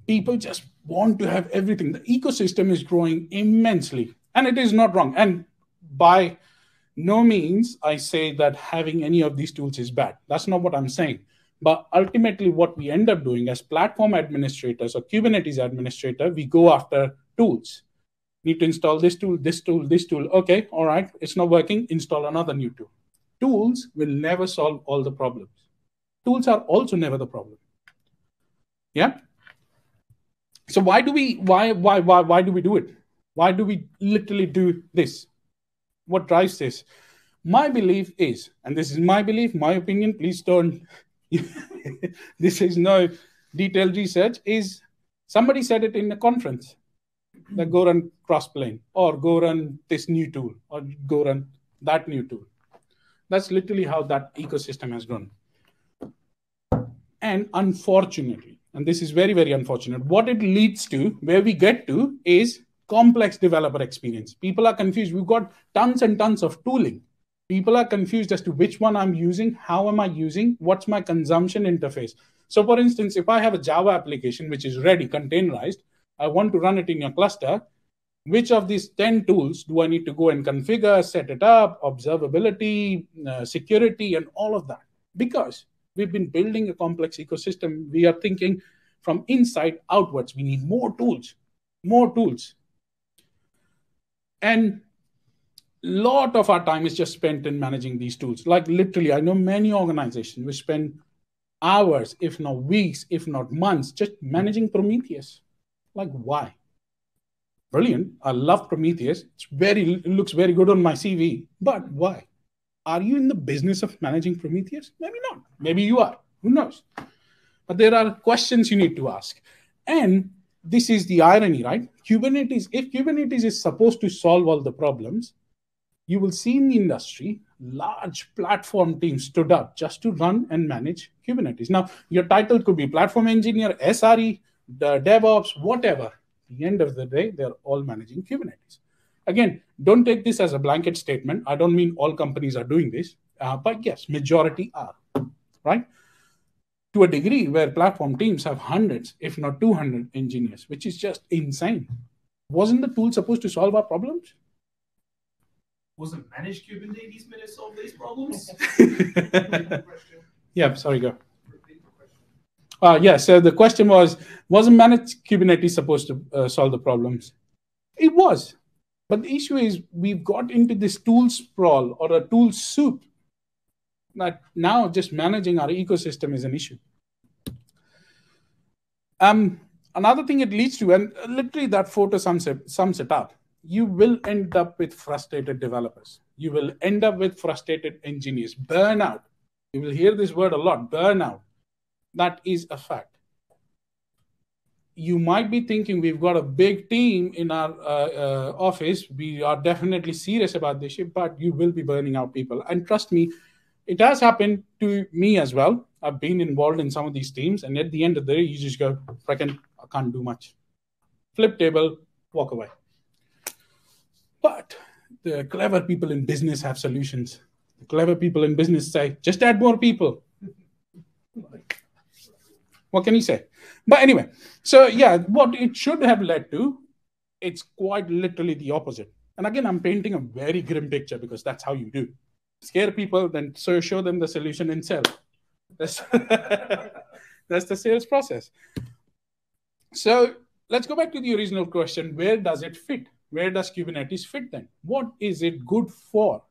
People just want to have everything. The ecosystem is growing immensely, and it is not wrong. And by no means I say that having any of these tools is bad. That's not what I'm saying. But ultimately, what we end up doing as platform administrators or Kubernetes administrator, we go after tools need to install this tool, this tool, this tool. Okay, all right, it's not working. Install another new tool. Tools will never solve all the problems. Tools are also never the problem. Yeah. So why do we why why why why do we do it? Why do we literally do this? What drives this? My belief is, and this is my belief, my opinion. Please don't. [LAUGHS] this is no detailed research. Is somebody said it in a conference that go run Crossplane or go run this new tool or go run that new tool. That's literally how that ecosystem has grown. And unfortunately, and this is very, very unfortunate, what it leads to, where we get to, is complex developer experience. People are confused. We've got tons and tons of tooling. People are confused as to which one I'm using, how am I using, what's my consumption interface. So, for instance, if I have a Java application which is ready, containerized, I want to run it in your cluster, which of these 10 tools do I need to go and configure, set it up, observability, uh, security, and all of that? Because we've been building a complex ecosystem. We are thinking from inside outwards. We need more tools, more tools. And a lot of our time is just spent in managing these tools. Like literally, I know many organizations which spend hours, if not weeks, if not months, just managing Prometheus. Like why? Brilliant. I love Prometheus. It's very it looks very good on my CV. But why? Are you in the business of managing Prometheus? Maybe not. Maybe you are. Who knows? But there are questions you need to ask. And this is the irony, right? Kubernetes, if Kubernetes is supposed to solve all the problems, you will see in the industry large platform teams stood up just to run and manage Kubernetes. Now, your title could be platform engineer, SRE, the DevOps, whatever. At the end of the day, they're all managing Kubernetes. Again, don't take this as a blanket statement. I don't mean all companies are doing this, uh, but yes, majority are, right? To a degree where platform teams have hundreds, if not 200 engineers, which is just insane. Wasn't the tool supposed to solve our problems?
Wasn't managed Kubernetes meant to solve these problems? [LAUGHS]
yeah, sorry, go. Uh, yeah, so the question was, wasn't managed Kubernetes supposed to uh, solve the problems? It was. But the issue is we've got into this tool sprawl or a tool soup that now just managing our ecosystem is an issue. Um, another thing it leads to, and literally that photo sums it, sums it up, you will end up with frustrated developers. You will end up with frustrated engineers. Burnout. You will hear this word a lot burnout. That is a fact. You might be thinking we've got a big team in our uh, uh, office. We are definitely serious about this shit, but you will be burning out people. And trust me, it has happened to me as well. I've been involved in some of these teams, and at the end of the day, you just go, freaking, I can't do much. Flip table, walk away. But the clever people in business have solutions. The clever people in business say, just add more people. [LAUGHS] what can you say? But anyway, so yeah, what it should have led to, it's quite literally the opposite. And again, I'm painting a very grim picture because that's how you do. Scare people, then so show them the solution and sell. That's, [LAUGHS] that's the sales process. So let's go back to the original question where does it fit? where does Kubernetes fit then? What is it good for?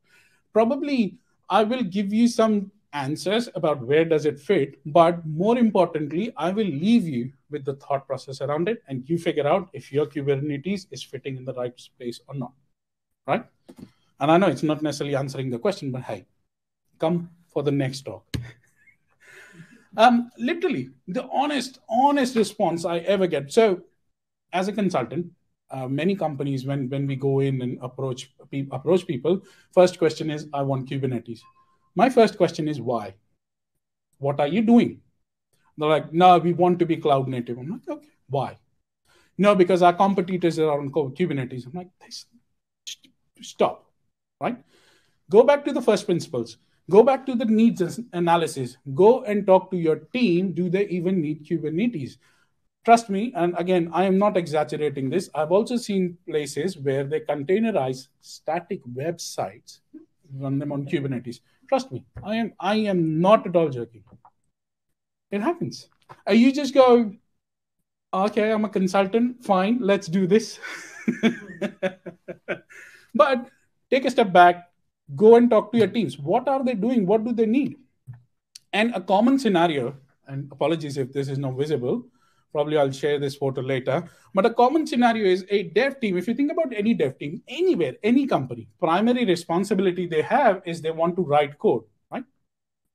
Probably I will give you some answers about where does it fit, but more importantly, I will leave you with the thought process around it and you figure out if your Kubernetes is fitting in the right space or not. Right? And I know it's not necessarily answering the question, but hey, come for the next talk. [LAUGHS] um, literally, the honest, honest response I ever get. So, as a consultant, uh, many companies when when we go in and approach pe- approach people first question is i want kubernetes my first question is why? What are you doing? They're like no we want to be cloud native. I'm like okay why? No because our competitors are on kubernetes. I'm like stop right? Go back to the first principles. Go back to the needs analysis. Go and talk to your team. Do they even need kubernetes? Trust me and again i am not exaggerating this. I've also seen places where they containerize static websites run them on kubernetes trust me i am i am not at all joking. It happens. Uh, you just go okay i'm a consultant fine let's do this. [LAUGHS] But take a step back go and talk to your teams. What are they doing? What do they need? And a common scenario and apologies if this is not visible Probably I'll share this photo later. But a common scenario is a dev team. If you think about any dev team, anywhere, any company, primary responsibility they have is they want to write code, right?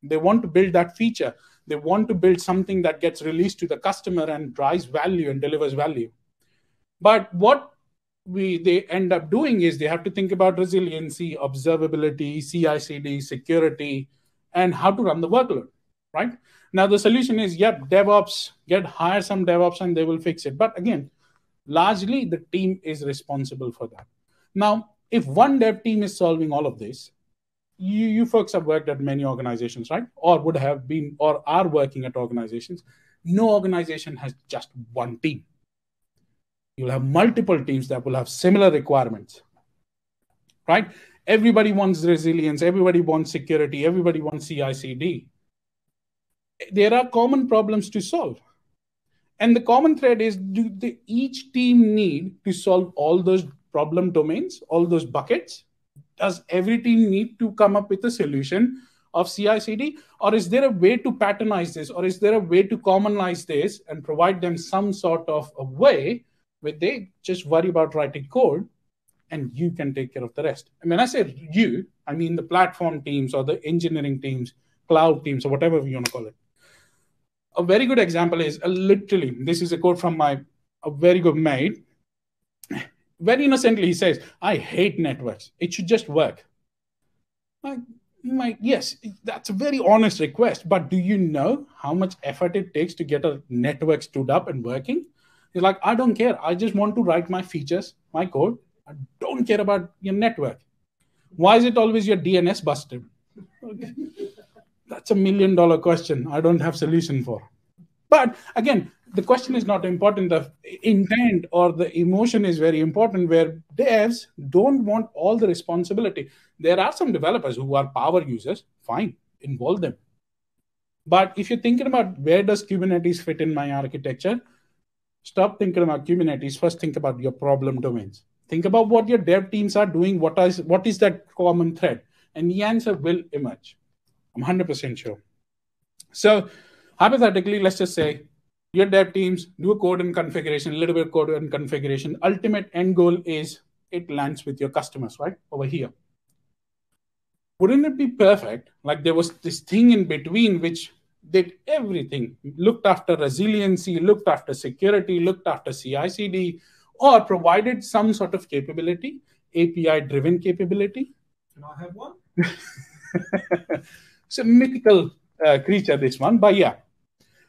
They want to build that feature. They want to build something that gets released to the customer and drives value and delivers value. But what we they end up doing is they have to think about resiliency, observability, CI/CD, security, and how to run the workload, right? Now the solution is, yep, DevOps, get hire some DevOps and they will fix it. But again, largely the team is responsible for that. Now, if one dev team is solving all of this, you, you folks have worked at many organizations, right? Or would have been or are working at organizations. No organization has just one team. You'll have multiple teams that will have similar requirements, right? Everybody wants resilience, everybody wants security, everybody wants CI CD there are common problems to solve. And the common thread is do each team need to solve all those problem domains, all those buckets? Does every team need to come up with a solution of CI CD? Or is there a way to patternize this? Or is there a way to commonize this and provide them some sort of a way where they just worry about writing code and you can take care of the rest? And when I say you, I mean the platform teams or the engineering teams, cloud teams, or whatever you want to call it a very good example is uh, literally this is a quote from my a very good mate. Very innocently he says i hate networks. It should just work. Like my yes that's a very honest request but do you know how much effort it takes to get a network stood up and working? He's like i don't care. I just want to write my features my code. I don't care about your network. Why is it always your dns busted? [LAUGHS] Okay that's a million dollar question i don't have solution for. But again the question is not important. The intent or the emotion is very important where devs don't want all the responsibility. There are some developers who are power users fine involve them. But if you're thinking about where does kubernetes fit in my architecture stop thinking about kubernetes. First think about your problem domains. Think about what your dev teams are doing. What is what is that common thread? And the answer will emerge I'm 100% sure. So hypothetically, let's just say your dev teams do a code and configuration, a little bit of code and configuration. Ultimate end goal is it lands with your customers, right? Over here. Wouldn't it be perfect? Like there was this thing in between which did everything, looked after resiliency, looked after security, looked after CI CD, or provided some sort of capability, API driven capability.
Can I have one? [LAUGHS]
it's a mythical uh, creature, this one, but yeah.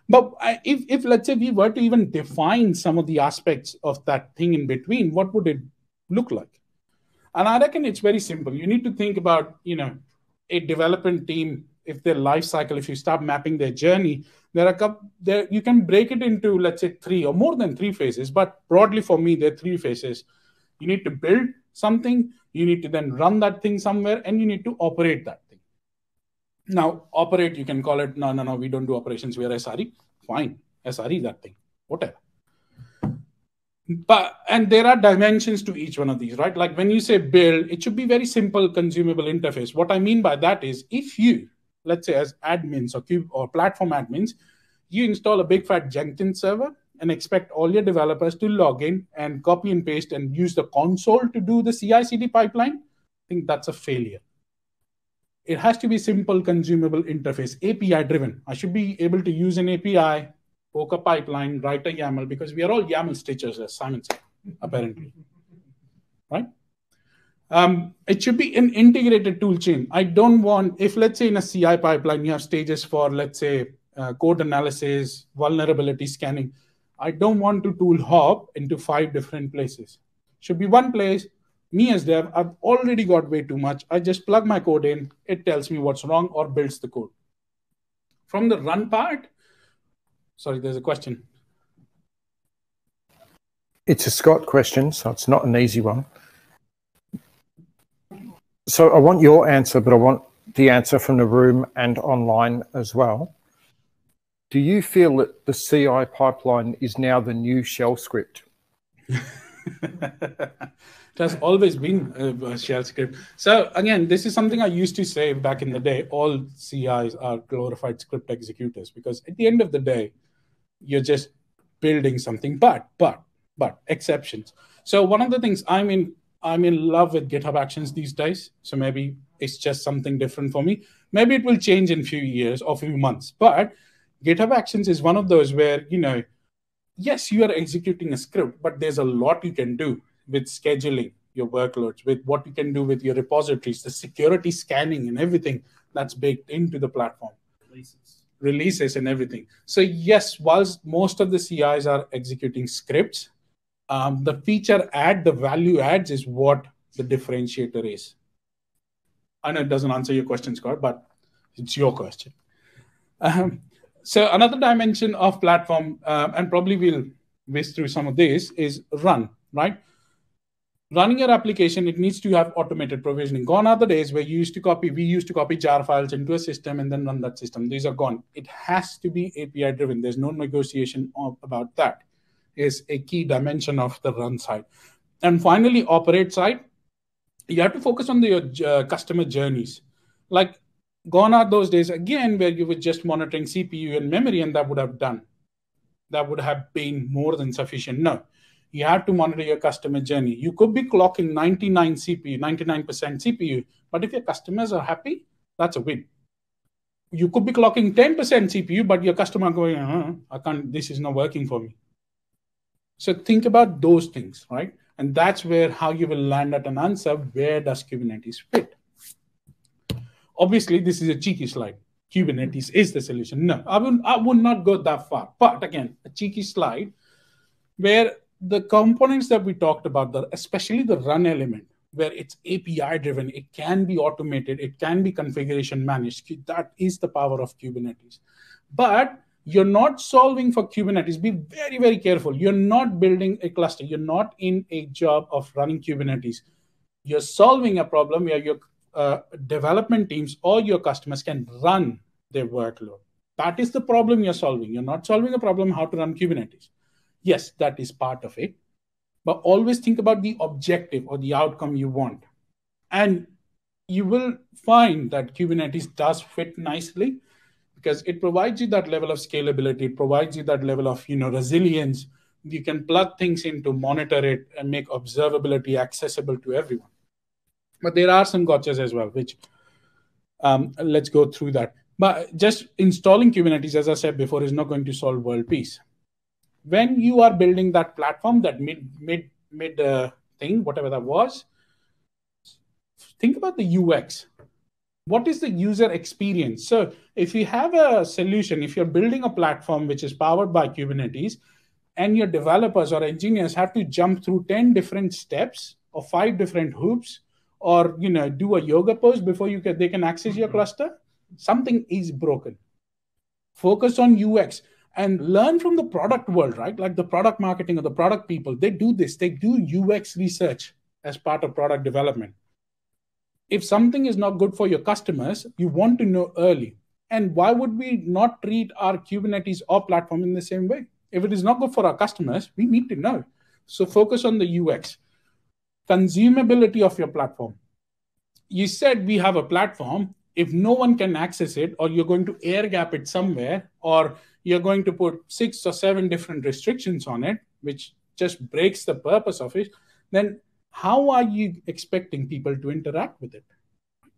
But if, if let's say we were to even define some of the aspects of that thing in between, what would it look like? And I reckon it's very simple. You need to think about, you know, a development team, if their life cycle, if you start mapping their journey, there are a couple there you can break it into, let's say, three or more than three phases. But broadly for me, there are three phases. You need to build something, you need to then run that thing somewhere, and you need to operate that. Now, operate, you can call it, no, no, no, we don't do operations, we are SRE. Fine, SRE that thing, whatever. But and there are dimensions to each one of these, right? Like when you say build, it should be very simple, consumable interface. What I mean by that is if you, let's say as admins or cube or platform admins, you install a big fat Jenkins server and expect all your developers to log in and copy and paste and use the console to do the CI/CD pipeline, I think that's a failure it has to be simple consumable interface api driven. I should be able to use an api poke a pipeline write a yaml because we are all yaml stitchers as simon said apparently. Right? Um, it should be an integrated tool chain. I don't want if let's say in a ci pipeline you have stages for let's say uh, code analysis vulnerability scanning. I don't want to tool hop into five different places. Should be one place me as dev, I've already got way too much. I just plug my code in, it tells me what's wrong or builds the code. From the run part, sorry, there's a question.
It's a Scott question, so it's not an easy one. So I want your answer, but I want the answer from the room and online as well. Do you feel that the CI pipeline is now the new shell script? [LAUGHS]
It has always been uh, a shell script. So again, this is something I used to say back in the day. All CIs are glorified script executors because at the end of the day, you're just building something. But but but exceptions. So one of the things I'm in I'm in love with GitHub Actions these days. So maybe it's just something different for me. Maybe it will change in a few years or few months. But GitHub Actions is one of those where you know, yes, you are executing a script, but there's a lot you can do with scheduling your workloads, with what you can do with your repositories, the security scanning and everything that's baked into the platform. Releases. Releases and everything. So, yes, whilst most of the CIs are executing scripts, um, the feature add, the value adds is what the differentiator is. I know it doesn't answer your question, Scott, but it's your question. Um, so another dimension of platform, um, and probably we'll whiz through some of this, is run, right? Running your application, it needs to have automated provisioning. Gone are the days where you used to copy, we used to copy jar files into a system and then run that system. These are gone. It has to be API driven. There's no negotiation about that. Is a key dimension of the run side. And finally, operate side. You have to focus on the uh, customer journeys. Like gone are those days again where you were just monitoring CPU and memory, and that would have done. That would have been more than sufficient. No you have to monitor your customer journey. You could be clocking 99 CPU, 99% CPU, but if your customers are happy, that's a win. You could be clocking 10% CPU, but your customer going, uh, I can't, this is not working for me. So think about those things, right? And that's where how you will land at an answer. Where does Kubernetes fit? Obviously, this is a cheeky slide. Kubernetes is the solution. No, I would, I would not go that far. But again, a cheeky slide where the components that we talked about, the, especially the run element, where it's API driven, it can be automated, it can be configuration managed. That is the power of Kubernetes. But you're not solving for Kubernetes. Be very, very careful. You're not building a cluster. You're not in a job of running Kubernetes. You're solving a problem where your uh, development teams or your customers can run their workload. That is the problem you're solving. You're not solving a problem how to run Kubernetes. Yes, that is part of it. But always think about the objective or the outcome you want. And you will find that Kubernetes does fit nicely because it provides you that level of scalability, it provides you that level of you know resilience. You can plug things in to monitor it and make observability accessible to everyone. But there are some gotchas as well, which um, let's go through that. But just installing Kubernetes, as I said before, is not going to solve world peace when you are building that platform, that mid mid mid uh, thing, whatever that was, think about the UX. What is the user experience? So if you have a solution, if you're building a platform which is powered by Kubernetes, and your developers or engineers have to jump through 10 different steps or five different hoops or you know do a yoga pose before you can they can access your cluster something is broken focus on ux and learn from the product world, right? Like the product marketing or the product people, they do this. They do UX research as part of product development. If something is not good for your customers, you want to know early. And why would we not treat our Kubernetes or platform in the same way? If it is not good for our customers, we need to know. So focus on the UX. Consumability of your platform. You said we have a platform. If no one can access it, or you're going to air gap it somewhere, or you're going to put six or seven different restrictions on it, which just breaks the purpose of it, then how are you expecting people to interact with it?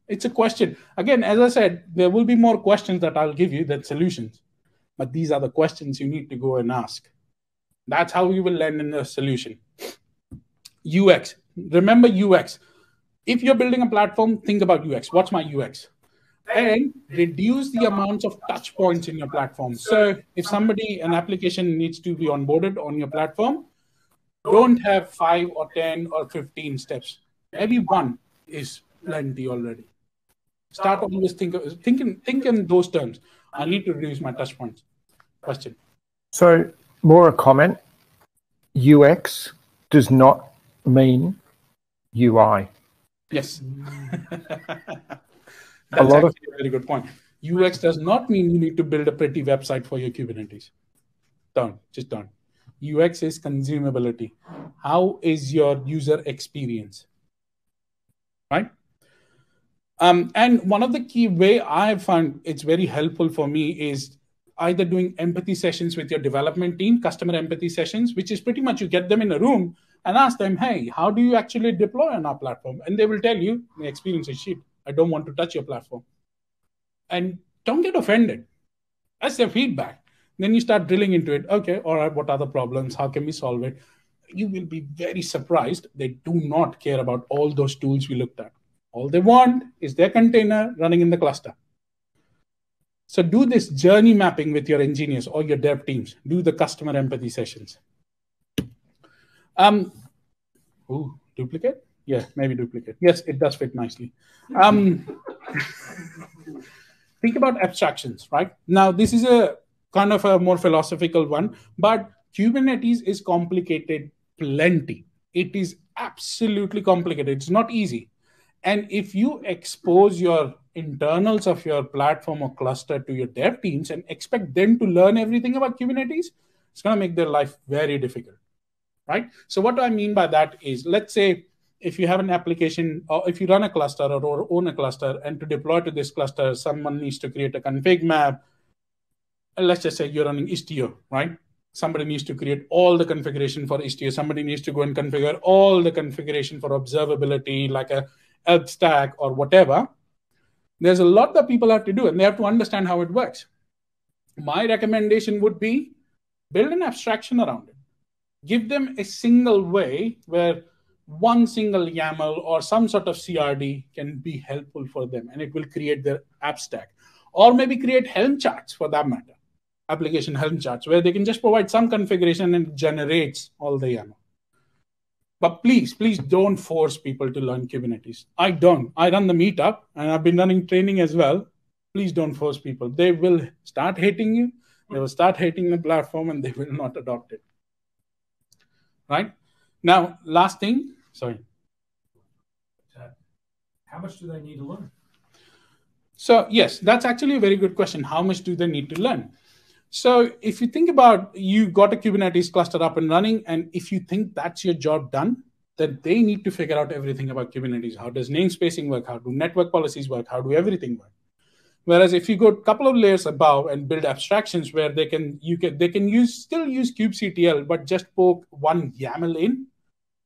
It's a question. Again, as I said, there will be more questions that I'll give you than solutions. But these are the questions you need to go and ask. That's how we will land in a solution. UX. Remember UX. If you're building a platform, think about UX. What's my UX? And reduce the amounts of touch points in your platform. So if somebody, an application needs to be onboarded on your platform, don't have five or 10 or 15 steps. Maybe one is plenty already. Start always think, thinking, think in those terms. I need to reduce my touch points. Question.
So more a comment. UX does not mean UI.
Yes. [LAUGHS] That's a lot of a very good point. UX does not mean you need to build a pretty website for your Kubernetes. Done, just done. UX is consumability. How is your user experience? Right? Um, and one of the key way I find it's very helpful for me is either doing empathy sessions with your development team, customer empathy sessions, which is pretty much you get them in a room and ask them, hey, how do you actually deploy on our platform? And they will tell you the experience is shit. I don't want to touch your platform. And don't get offended. That's their feedback. Then you start drilling into it. Okay, all right, what are the problems? How can we solve it? You will be very surprised. They do not care about all those tools we looked at. All they want is their container running in the cluster. So do this journey mapping with your engineers or your dev teams. Do the customer empathy sessions. Um, ooh, duplicate? Yeah, maybe duplicate. Yes, it does fit nicely. Um, [LAUGHS] think about abstractions, right? Now, this is a kind of a more philosophical one, but Kubernetes is complicated plenty. It is absolutely complicated. It's not easy. And if you expose your internals of your platform or cluster to your dev teams and expect them to learn everything about Kubernetes, it's going to make their life very difficult, right? So what do I mean by that is, let's say if you have an application or if you run a cluster or own a cluster and to deploy to this cluster, someone needs to create a config map. Let's just say you're running Istio, right? Somebody needs to create all the configuration for Istio. Somebody needs to go and configure all the configuration for observability, like a ELK stack or whatever. There's a lot that people have to do, and they have to understand how it works. My recommendation would be build an abstraction around it. Give them a single way where one single YAML or some sort of CRD can be helpful for them, and it will create their app stack. Or maybe create Helm charts for that matter, application Helm charts, where they can just provide some configuration and generates all the YAML. But please, please don't force people to learn Kubernetes. I don't. I run the meetup and I've been running training as well. Please don't force people. They will start hating you. They will start hating the platform and they will not adopt it. Right? Now, last thing, sorry.
How much do they need to learn?
So, yes, that's actually a very good question. How much do they need to learn? So if you think about you got a Kubernetes cluster up and running, and if you think that's your job done, then they need to figure out everything about Kubernetes. How does namespacing work? How do network policies work? How do everything work? Whereas if you go a couple of layers above and build abstractions where they can you can they can use still use kubectl but just poke one YAML in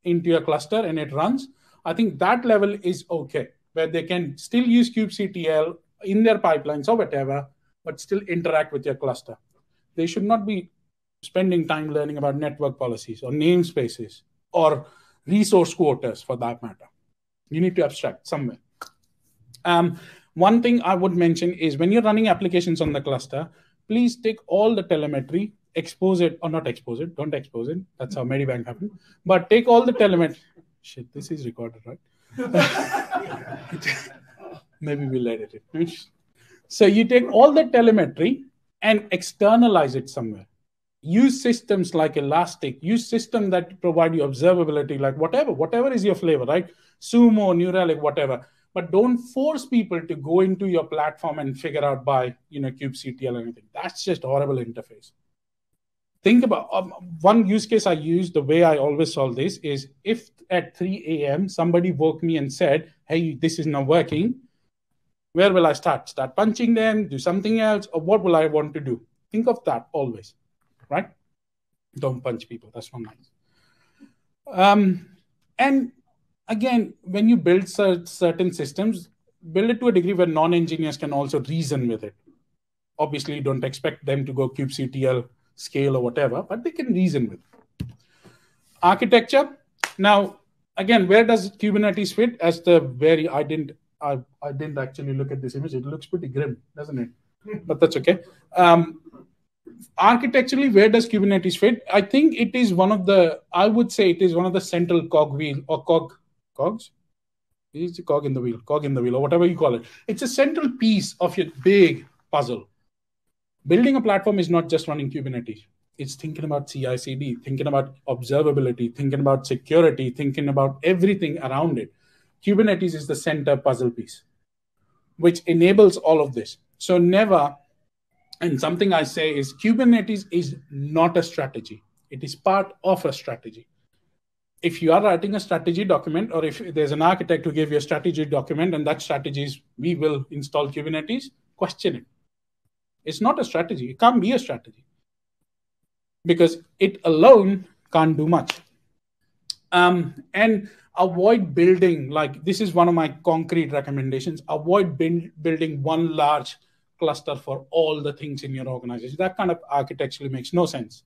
into your cluster and it runs. I think that level is okay, where they can still use kubectl in their pipelines or whatever, but still interact with your cluster. They should not be spending time learning about network policies or namespaces or resource quotas for that matter. You need to abstract somewhere. Um, one thing I would mention is when you're running applications on the cluster, please take all the telemetry, expose it, or not expose it, don't expose it. That's how Medibank happened. But take all the telemetry. Shit, this is recorded, right? [LAUGHS] Maybe we'll edit it. So you take all the telemetry and externalize it somewhere. Use systems like Elastic, use system that provide you observability, like whatever, whatever is your flavor, right? Sumo, New whatever. But don't force people to go into your platform and figure out by, you know, kubectl or anything. That's just horrible interface. Think about um, one use case I use, the way I always solve this is if at 3 a.m. somebody woke me and said, hey, this is not working, where will I start? Start punching them, do something else, or what will I want to do? Think of that always, right? Don't punch people. That's not nice. Um, and again, when you build certain systems, build it to a degree where non-engineers can also reason with it. Obviously, don't expect them to go kubectl scale or whatever, but they can reason with it. Architecture. Now, again, where does Kubernetes fit? As the very I didn't I, I didn't actually look at this image. It looks pretty grim, doesn't it? [LAUGHS] but that's okay. Um, architecturally, where does Kubernetes fit? I think it is one of the, I would say it is one of the central cog wheel or cog, cogs? It's a cog in the wheel, cog in the wheel, or whatever you call it. It's a central piece of your big puzzle. Building a platform is not just running Kubernetes. It's thinking about CI CD, thinking about observability, thinking about security, thinking about everything around it Kubernetes is the center puzzle piece, which enables all of this. So never, and something I say is Kubernetes is not a strategy. It is part of a strategy. If you are writing a strategy document, or if there's an architect who gave you a strategy document and that strategy is we will install Kubernetes, question it. It's not a strategy. It can't be a strategy. Because it alone can't do much. Um, and avoid building like this is one of my concrete recommendations. Avoid build, building one large cluster for all the things in your organization. That kind of architecturally makes no sense.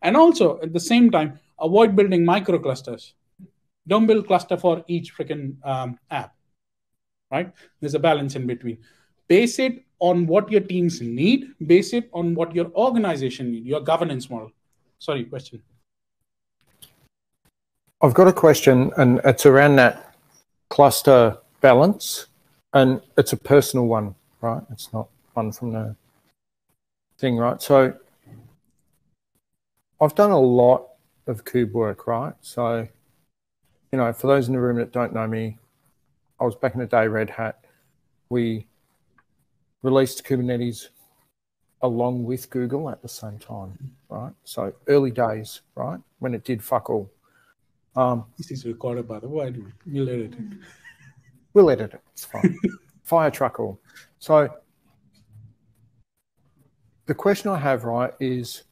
And also at the same time avoid building micro clusters. Don't build cluster for each freaking um, app right? There's a balance in between. Base it on what your teams need base it on what your organization need your governance model sorry question
I've got a question, and it's around that cluster balance, and it's a personal one, right? It's not one from the thing, right? So I've done a lot of kube work, right? So you know, for those in the room that don't know me, I was back in the day Red Hat. We released Kubernetes along with Google at the same time, right? So early days, right, when it did fuck all.
Um, this is recorded, by the way. We'll edit it.
We'll edit it. It's fine. [LAUGHS] Fire truck all. So the question I have, right, is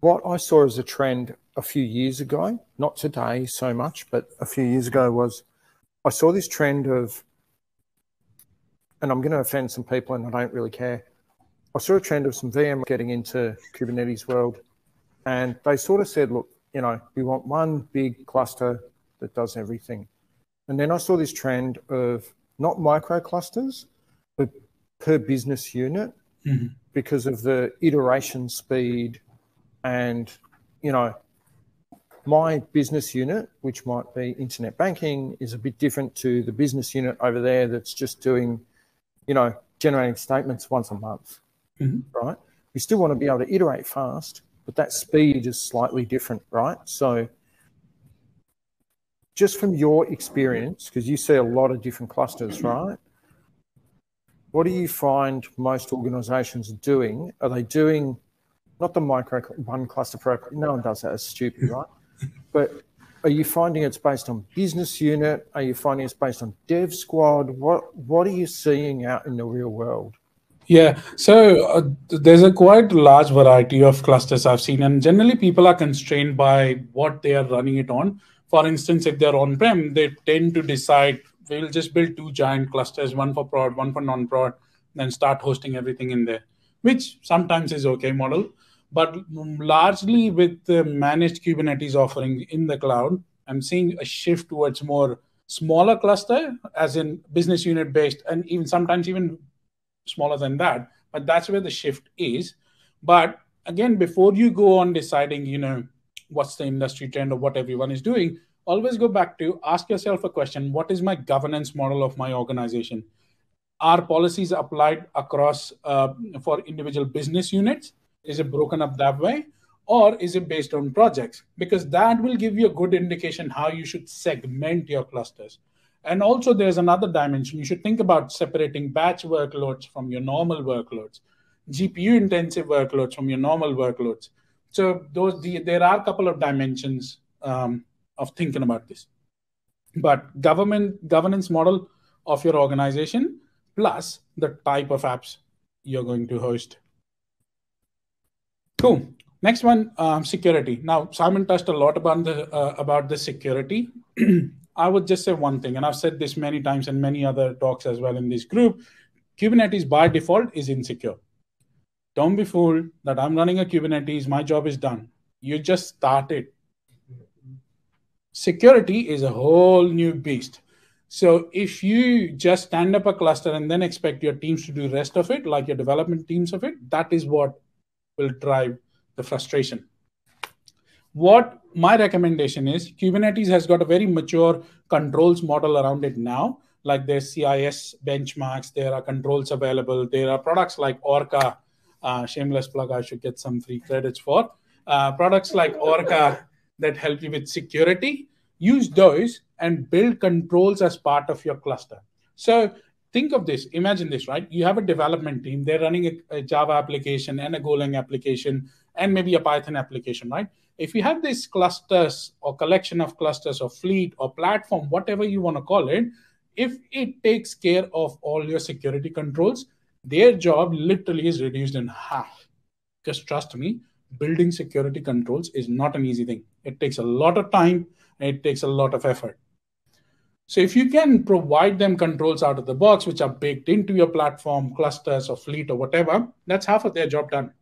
what I saw as a trend a few years ago, not today so much, but a few years ago was I saw this trend of, and I'm going to offend some people and I don't really care. I saw a trend of some VM getting into Kubernetes world, and they sort of said, look, you know, we want one big cluster that does everything. And then I saw this trend of not micro clusters, but per business unit mm-hmm. because of the iteration speed and, you know, my business unit, which might be internet banking, is a bit different to the business unit over there that's just doing, you know, generating statements once a month, mm-hmm. right? We still want to be able to iterate fast, but that speed is slightly different, right? So, just from your experience, because you see a lot of different clusters, right? What do you find most organizations are doing? Are they doing not the micro one cluster program? No one does that. It's stupid, right? But are you finding it's based on business unit? Are you finding it's based on dev squad? What What are you seeing out in the real world?
Yeah, so uh, there's a quite large variety of clusters I've seen, and generally people are constrained by what they are running it on. For instance, if they're on prem, they tend to decide we'll just build two giant clusters, one for prod, one for non prod, then start hosting everything in there, which sometimes is okay model. But largely with the managed Kubernetes offering in the cloud, I'm seeing a shift towards more smaller cluster, as in business unit based, and even sometimes even smaller than that. But that's where the shift is. But again, before you go on deciding, you know, what's the industry trend or what everyone is doing, always go back to ask yourself a question what is my governance model of my organization are policies applied across uh, for individual business units is it broken up that way? Or is it based on projects? Because that will give you a good indication how you should segment your clusters. And also, there's another dimension. You should think about separating batch workloads from your normal workloads, GPU intensive workloads from your normal workloads. So, those the, there are a couple of dimensions um, of thinking about this. But government governance model of your organization plus the type of apps you're going to host Cool. Next one, um, security. Now, Simon touched a lot about the uh, about the security. [CLEARS THROAT] I would just say one thing, and I've said this many times in many other talks as well in this group. Kubernetes by default is insecure. Don't be fooled that I'm running a Kubernetes, my job is done. You just started. Security is a whole new beast. So if you just stand up a cluster and then expect your teams to do rest of it, like your development teams of it, that is what will drive the frustration. What my recommendation is Kubernetes has got a very mature controls model around it now. Like there's CIS benchmarks, there are controls available, there are products like Orca. Uh, shameless plug, I should get some free credits for. Uh, products like Orca that help you with security, use those and build controls as part of your cluster. So think of this. Imagine this right? You have a development team. They're running a, a, java application and a golang application and maybe a python application right? If you have these clusters or collection of clusters or fleet or platform whatever you want to call it if it takes care of all your security controls their job literally is reduced in half. Because trust me building security controls is not an easy thing. It takes a lot of time and it takes a lot of effort so if you can provide them controls out of the box, which are baked into your platform, clusters or fleet or whatever, that's half of their job done.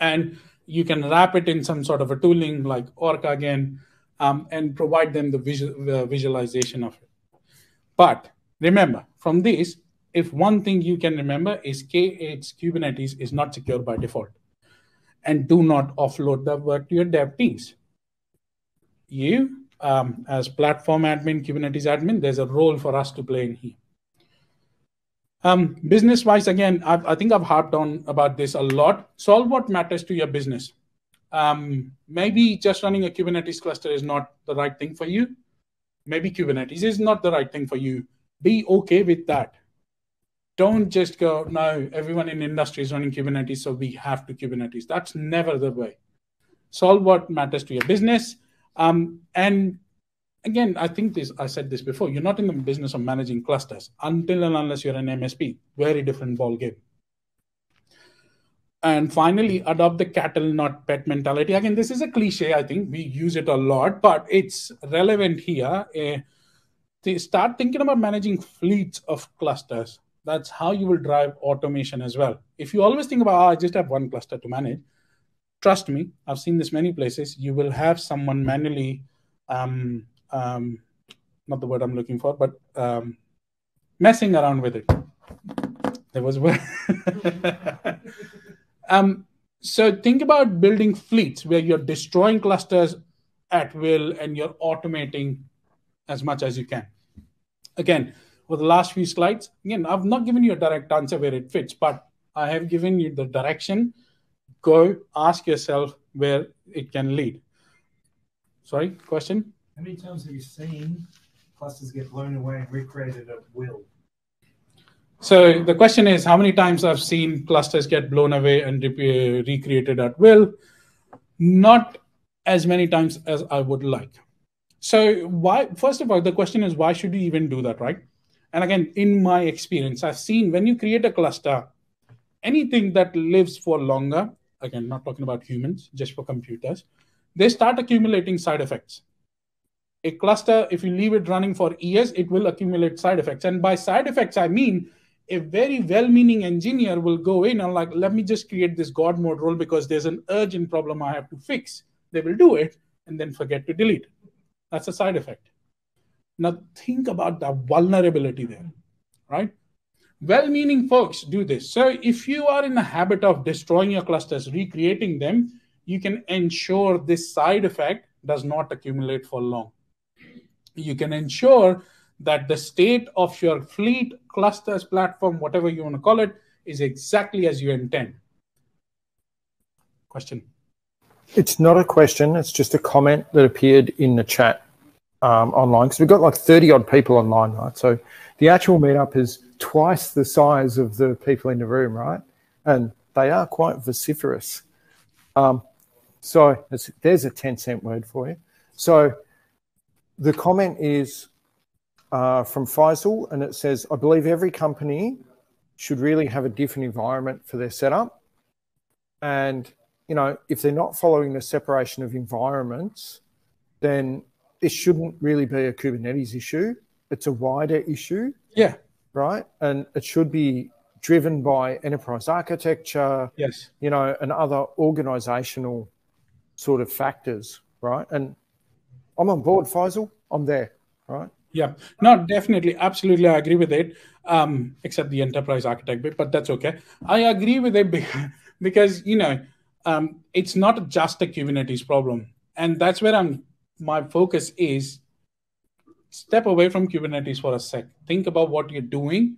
And you can wrap it in some sort of a tooling like Orca again, um, and provide them the, visual, the visualization of it. But remember, from this, if one thing you can remember is K8's Kubernetes is not secure by default. And do not offload the work to your dev teams. You um, as platform admin, Kubernetes admin, there's a role for us to play in here. Um, business wise, again, I've, i think I've harped on about this a lot. Solve what matters to your business. Um, maybe just running a Kubernetes cluster is not the right thing for you. maybe Kubernetes is not the right thing for you. Be okay with that. Don't just go, no, everyone in industry is running Kubernetes, so we have to Kubernetes. That's never the way. Solve what matters to your business. Um, and again, I think this, I said this before, you're not in the business of managing clusters until and unless you're an MSP. Very different ball game. And finally, adopt the cattle, not pet mentality. Again, this is a cliche. I think we use it a lot, but it's relevant here. Uh, start thinking about managing fleets of clusters. That's how you will drive automation as well. If you always think about, oh, I just have one cluster to manage, trust me, I've seen this many places. You will have someone manually, um, um, not the word I'm looking for, but um, messing around with it. There was. [LAUGHS] Um, so think about building fleets where you're destroying clusters at will and you're automating as much as you can. Again, for the last few slides, again, I've not given you a direct answer where it fits, but I have given you the direction. Go ask yourself where it can lead. Sorry, question?
How many times have you seen clusters get blown away and recreated at will?
So the question is, how many times I've seen clusters get blown away and re- uh, recreated at will? Not as many times as I would like. So why? First of all, the question is, why should you even do that, right? And again, in my experience, I've seen when you create a cluster, anything that lives for longer, again, not talking about humans, just for computers, they start accumulating side effects. A cluster, if you leave it running for years, it will accumulate side effects. And by side effects, I mean a very well-meaning engineer will go in and like, let me just create this God mode role because there's an urgent problem I have to fix. They will do it and then forget to delete. That's a side effect. Now think about the vulnerability there, right? Well-meaning folks do this. So if you are in the habit of destroying your clusters, recreating them, you can ensure this side effect does not accumulate for long. You can ensure that the state of your fleet, clusters, platform, whatever you want to call it, is exactly as you intend. Question?
It's not a question. It's just a comment that appeared in the chat um, online because we've got like 30 odd people online, right? So the actual meetup is twice the size of the people in the room, right? And they are quite vociferous. Um, so there's a 10 cent word for you. So the comment is uh, from Faisal, and it says, I believe every company should really have a different environment for their setup. And, you know, if they're not following the separation of environments, then this shouldn't really be a Kubernetes issue. It's a wider issue.
Yeah.
Right. And it should be driven by enterprise architecture.
Yes.
You know, and other organizational sort of factors. Right. And I'm on board, Faisal. I'm there. Right.
Yeah, no, definitely, absolutely, I agree with it. Um, except the enterprise architect bit, but that's okay. I agree with it [LAUGHS] because you know um, it's not just a Kubernetes problem, and that's where I'm. My focus is step away from Kubernetes for a sec. Think about what you're doing.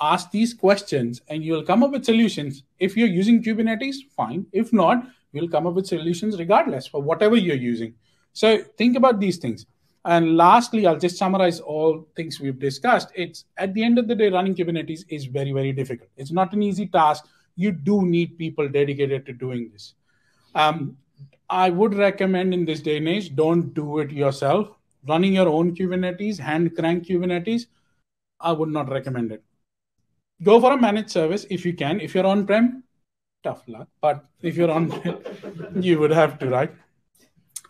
Ask these questions, and you'll come up with solutions. If you're using Kubernetes, fine. If not, you'll come up with solutions regardless for whatever you're using. So think about these things and lastly, I'll just summarize all things we've discussed. It's at the end of the day, running Kubernetes is very, very difficult. It's not an easy task. You do need people dedicated to doing this. Um, I would recommend in this day and age, don't do it yourself. Running your own Kubernetes, hand crank Kubernetes, I would not recommend it. Go for a managed service if you can. If you're on prem, tough luck. But if you're on, [LAUGHS] you would have to, right?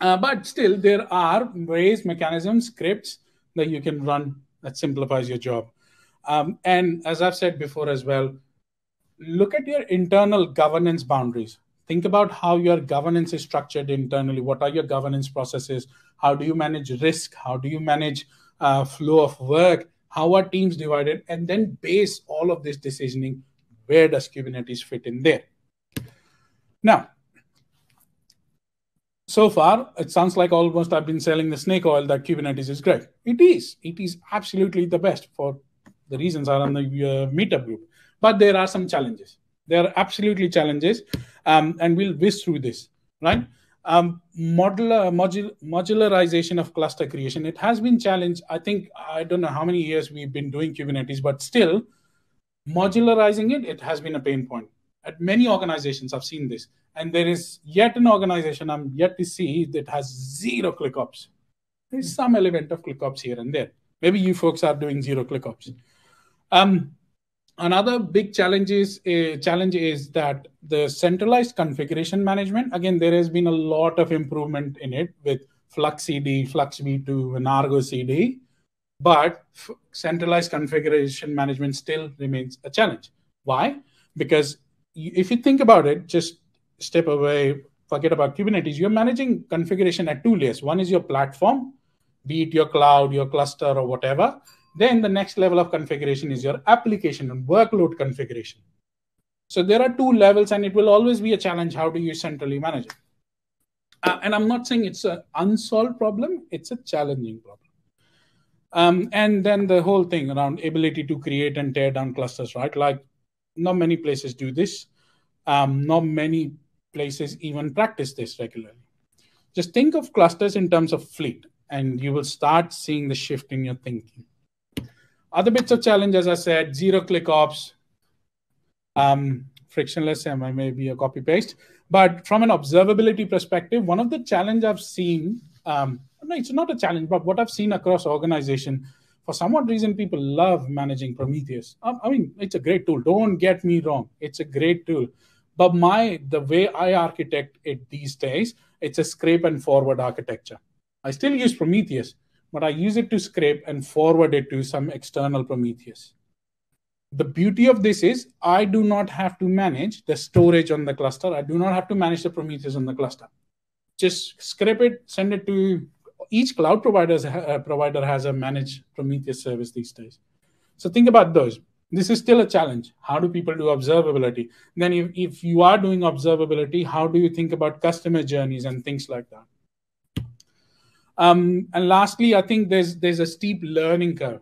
Uh, but still, there are ways, mechanisms, scripts that you can run that simplifies your job. Um, and as I've said before as well, look at your internal governance boundaries. Think about how your governance is structured internally. What are your governance processes? How do you manage risk? How do you manage uh, flow of work? How are teams divided? And then base all of this decisioning. Where does Kubernetes fit in there? Now, so far, it sounds like almost I've been selling the snake oil that Kubernetes is great. It is. It is absolutely the best for the reasons are on the uh, meetup group. But there are some challenges. There are absolutely challenges, um, and we'll whiz through this, right? Um, modular, modul, modularization of cluster creation. It has been challenged. I think I don't know how many years we've been doing Kubernetes, but still, modularizing it, it has been a pain point. At many organizations, I've seen this, and there is yet an organization I'm yet to see that has zero ClickOps. There's some element of ClickOps here and there. Maybe you folks are doing zero ClickOps. Um, another big challenge is uh, challenge is that the centralized configuration management again there has been a lot of improvement in it with flux cd flux v2 and argo cd but centralized configuration management still remains a challenge. Why? Because if you think about it just step away forget about kubernetes. You're managing configuration at two layers. One is your platform be it your cloud your cluster or whatever then the next level of configuration is your application and workload configuration. So there are two levels, and it will always be a challenge. How do you centrally manage it? Uh, and I'm not saying it's an unsolved problem, it's a challenging problem. Um, and then the whole thing around ability to create and tear down clusters, right? Like, not many places do this. Um, not many places even practice this regularly. Just think of clusters in terms of fleet, and you will start seeing the shift in your thinking. Other bits of challenge, as I said, zero click ops, um, frictionless, and I may be a copy paste. But from an observability perspective, one of the challenge I've seen, um, no, it's not a challenge, but what I've seen across organization, for some odd reason, people love managing Prometheus. I, I mean, it's a great tool. Don't get me wrong; it's a great tool. But my the way I architect it these days, it's a scrape and forward architecture. I still use Prometheus, but I use it to scrape and forward it to some external Prometheus. The beauty of this is I do not have to manage the storage on the cluster. I do not have to manage the Prometheus on the cluster. Just scrape it, send it to each cloud provider's, uh, provider has a managed Prometheus service these days. So think about those. This is still a challenge. How do people do observability? Then, if, if you are doing observability, how do you think about customer journeys and things like that? Um, and lastly, I think there's there's a steep learning curve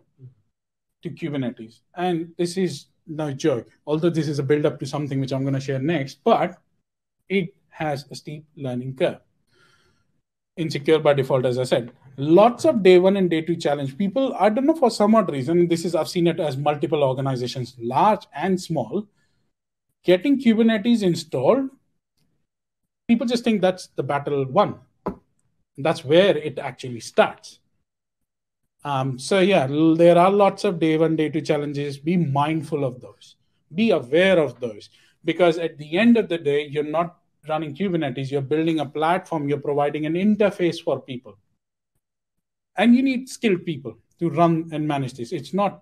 to Kubernetes, and this is no joke. Although this is a build up to something which I'm going to share next, but it has a steep learning curve. Insecure by default, as I said, lots of day one and day two challenge. People, I don't know for some odd reason, this is I've seen it as multiple organizations, large and small, getting Kubernetes installed. People just think that's the battle won that's where it actually starts. Um, so yeah, there are lots of day one, day two challenges. Be mindful of those. Be aware of those because at the end of the day, you're not running Kubernetes. You're building a platform. You're providing an interface for people, and you need skilled people to run and manage this. It's not.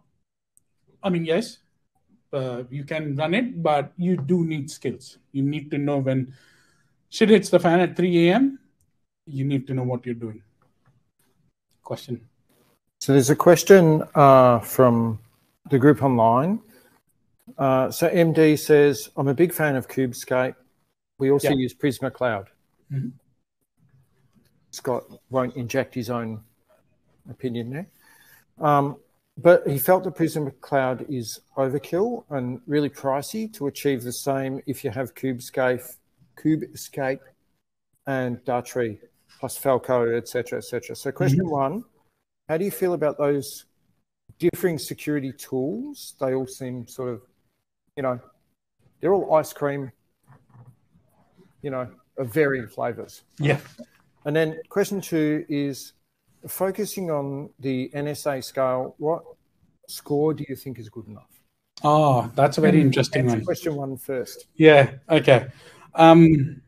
I mean, yes, uh, you can run it, but you do need skills. You need to know when shit hits the fan at 3 a.m you need to know what you're doing. Question.
So there's a question uh, from the group online. Uh, so MD says, I'm a big fan of Kubescape. We also yeah. use Prisma Cloud. Mm-hmm. Scott won't inject his own opinion there. Um, but he felt the Prisma Cloud is overkill and really pricey to achieve the same if you have Kubescape, Kubescape and Datree plus Falco, etc., etc. So, question mm-hmm. one: How do you feel about those differing security tools? They all seem sort of, you know, they're all ice cream, you know, of varying flavors.
Yeah.
And then question two is focusing on the NSA scale. What score do you think is good enough?
Oh, that's a very interesting one.
Question one first.
Yeah. Okay. Um,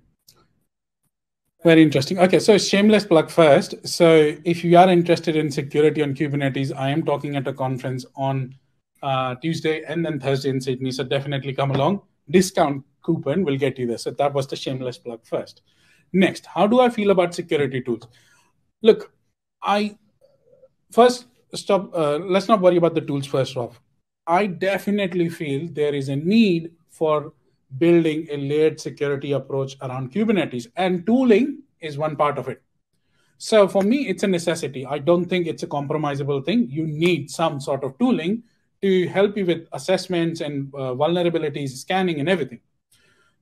very interesting. Okay, so shameless plug first. So if you are interested in security on Kubernetes, I am talking at a conference on uh, Tuesday and then Thursday in Sydney. So definitely come along. Discount coupon will get you there. So that was the shameless plug first. Next, how do I feel about security tools? Look, I first stop. Uh, let's not worry about the tools first off. I definitely feel there is a need for building a layered security approach around Kubernetes. And tooling is one part of it. So for me, it's a necessity. I don't think it's a compromisable thing. You need some sort of tooling to help you with assessments and uh, vulnerabilities, scanning, and everything.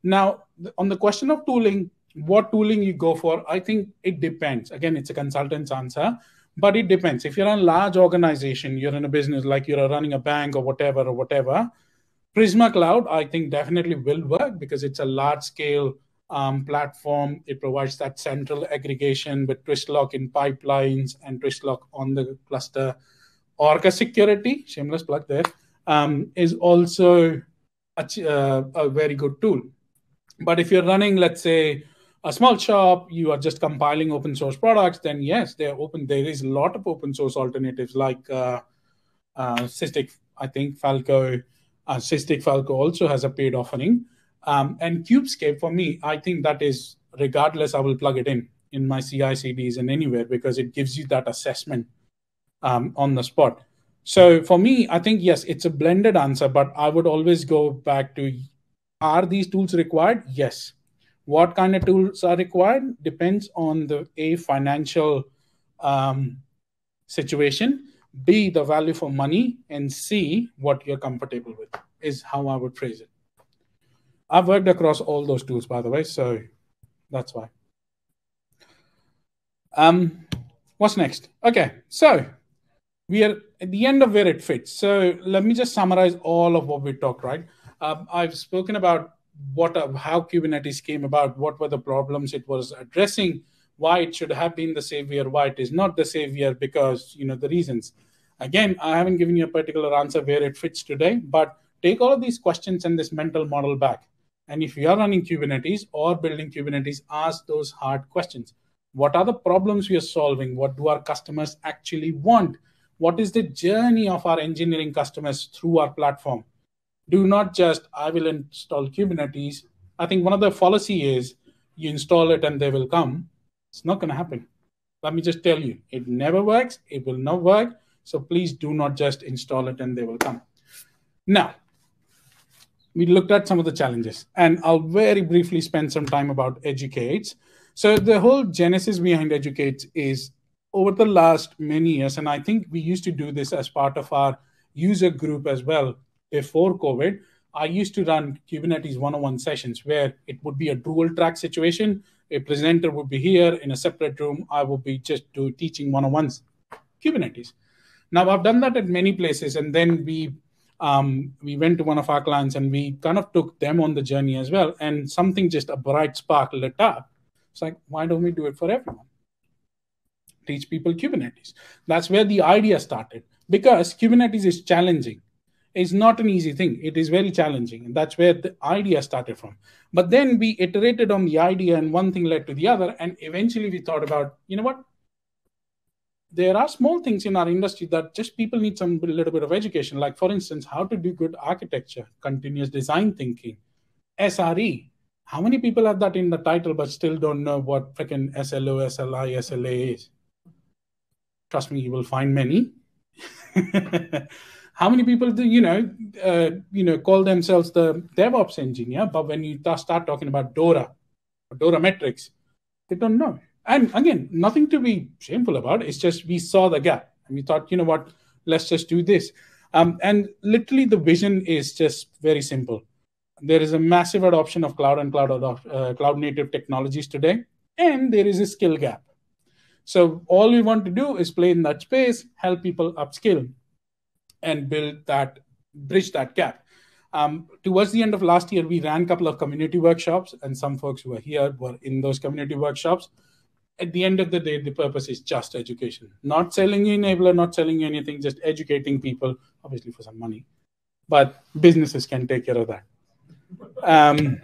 Now, on the question of tooling, what tooling you go for, I think it depends. Again, it's a consultant's answer, but it depends. If you're a large organization, you're in a business like you're running a bank or whatever or whatever, Prisma Cloud, I think definitely will work because it's a large scale um, platform. It provides that central aggregation with Twistlock in pipelines and Twistlock on the cluster. Orca Security, shameless plug there, um, is also a, uh, a very good tool. But if you're running, let's say, a small shop, you are just compiling open source products, then yes, they're open. There is a lot of open source alternatives like uh, uh, Sysdig, I think Falco, uh, Sysdig Falco also has a paid offering. Um, and Kubescape, for me, I think that is, regardless, I will plug it in in my CI CDs and anywhere because it gives you that assessment um, on the spot. So for me, I think, yes, it's a blended answer, but I would always go back to are these tools required? Yes. What kind of tools are required depends on the A, financial um, situation, B, the value for money, and C, what you're comfortable with is how I would phrase it. I've worked across all those tools, by the way, so that's why. Um, what's next? Okay, so we are at the end of where it fits. So let me just summarize all of what we talked, right? Um, I've spoken about what how Kubernetes came about, what were the problems it was addressing, why it should have been the savior, why it is not the savior, because you know the reasons. Again, I haven't given you a particular answer where it fits today, but take all of these questions and this mental model back. And if you are running Kubernetes or building Kubernetes, ask those hard questions. What are the problems we are solving? What do our customers actually want? What is the journey of our engineering customers through our platform? Do not just, I will install Kubernetes. I think one of the fallacy is you install it and they will come. It's not going to happen. Let me just tell you, it never works. It will not work. So please do not just install it and they will come. Now, we looked at some of the challenges, and I'll very briefly spend some time about eduk8s. So the whole genesis behind eduk8s is over the last many years, and I think we used to do this as part of our user group as well before COVID. I used to run Kubernetes 101 sessions where it would be a dual track situation. A presenter would be here in a separate room. I would be just do, teaching 101s Kubernetes. Now I've done that at many places, and then we um, we went to one of our clients and we kind of took them on the journey as well. And something just a bright spark lit up. It's like, why don't we do it for everyone? Teach people Kubernetes. That's where the idea started because Kubernetes is challenging. It's not an easy thing. It is very challenging. And that's where the idea started from. But then we iterated on the idea, and one thing led to the other. And eventually we thought about, you know what? there are small things in our industry that just people need some little bit of education. Like, for instance, how to do good architecture, continuous design thinking, SRE. How many people have that in the title but still don't know what freaking SLO, SLI, SLA is? Trust me, you will find many. [LAUGHS] how many people do you know uh, you know call themselves the devops engineer but when you start talking about dora or dora metrics they don't know and again, nothing to be shameful about. It's just we saw the gap and we thought, you know what, let's just do this. Um, and literally, the vision is just very simple. There is a massive adoption of cloud and cloud uh, cloud native technologies today, and there is a skill gap. So all we want to do is play in that space, help people upskill, and build that bridge that gap. Um, towards the end of last year, we ran a couple of community workshops, and some folks who were here were in those community workshops at the end of the day, the purpose is just education. Not selling you Innablr, not selling you anything, just educating people, obviously for some money. But businesses can take care of that. Um,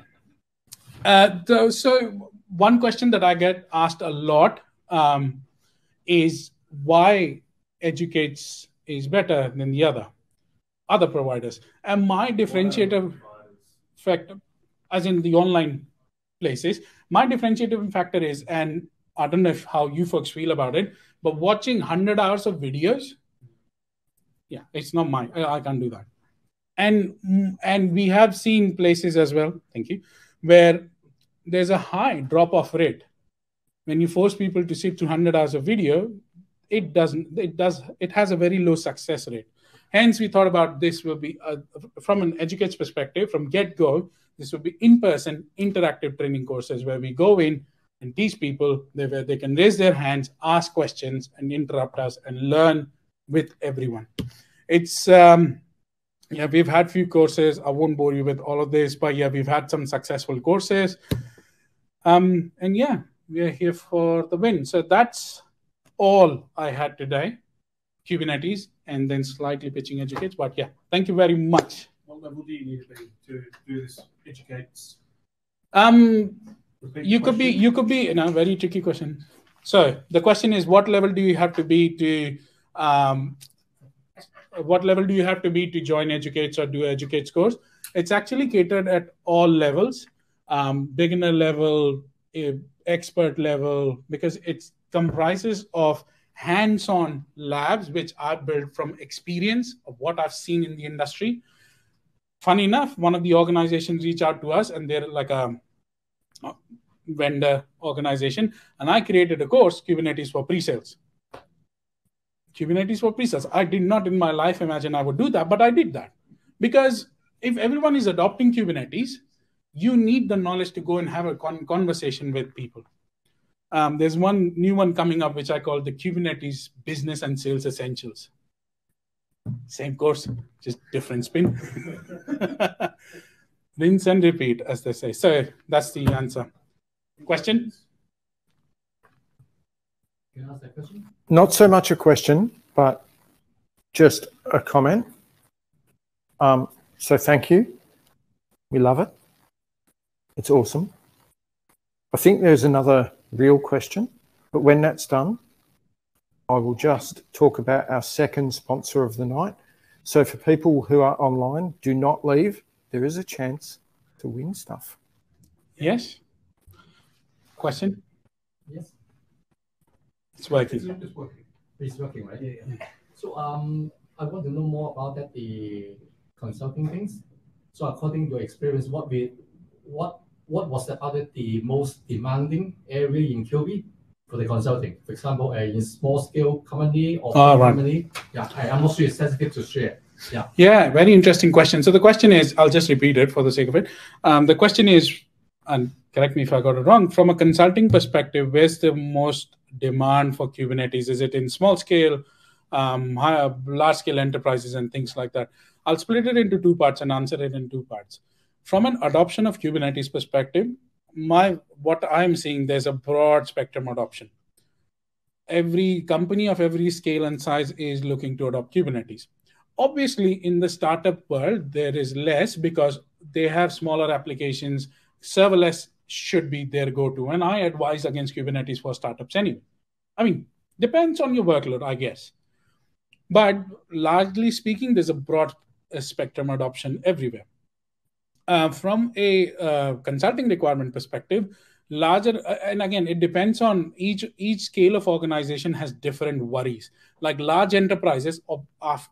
uh, so one question that I get asked a lot um, is why eduk8s is better than the other other providers. And my differentiator factor, as in the online places, my differentiating factor is, and I don't know if how you folks feel about it, but watching 100 hours of videos, yeah, it's not my, I can't do that. And, and we have seen places as well, thank you, where there's a high drop off rate. When you force people to sit 200 hours of video, it doesn't, it does, it has a very low success rate. Hence, we thought about this will be, uh, from an educate's perspective, from get go, This will be in-person interactive training courses where we go in and teach people they, they can raise their hands, ask questions, and interrupt us and learn with everyone. It's um, yeah, we've had few courses. I won't bore you with all of this, but yeah, we've had some successful courses. Um, and yeah, we are here for the win. So that's all I had today. Kubernetes and then slightly pitching eduk8s. But yeah, thank you very much.
What level do you need to be to do this? eduk8s.
Um,
Repeat
you
the
could be you could be you know very tricky question so the question is what level do you have to be to um, what level do you have to be to join eduk8s or do eduk8s course it's actually catered at all levels um, beginner level eh, expert level because it comprises of hands-on labs which are built from experience of what i've seen in the industry. Funny enough one of the organizations reached out to us and they're like a vendor organization and i created a course kubernetes for pre-sales. Kubernetes for pre-sales. I did not in my life imagine i would do that but i did that. Because if everyone is adopting kubernetes you need the knowledge to go and have a con- conversation with people um, there's one new one coming up which i call the kubernetes business and sales essentials same course just different spin [LAUGHS] rinse and repeat as they say so that's the answer question
Can I ask that question?
Not so much a question, but just a comment. Um, so thank you. We love it. It's awesome. I think there's another real question, but when that's done, I will just talk about our second sponsor of the night. So for people who are online, do not leave. There is a chance to win stuff.
yes question
Yes,
it's working
It's working.
it's working, right?
Yeah, yeah.
So um, I want to know more about that the consulting things. So according to your experience, what we, what what was the other the most demanding area in QB for the consulting? For example, uh, in small scale company or big
right.
company. Yeah, I, not sure it's sensitive to share. Yeah.
Yeah, very interesting question. So the question is, I'll just repeat it for the sake of it. Um, the question is, and correct me if I got it wrong, from a consulting perspective, where's the most demand for Kubernetes? Is it in small scale, um, high, large scale enterprises, and things like that? I'll split it into two parts and answer it in two parts. From an adoption of Kubernetes perspective, my what I'm seeing, there's a broad spectrum adoption. Every company of every scale and size is looking to adopt Kubernetes. Obviously in the startup world there is less because they have smaller applications. Serverless should be their go-to and i advise against kubernetes for startups anyway. I mean depends on your workload i guess. But largely speaking there's a broad uh, spectrum adoption everywhere uh, from a uh, consulting requirement perspective larger uh, and again it depends on each each scale of organization has different worries. Like large enterprises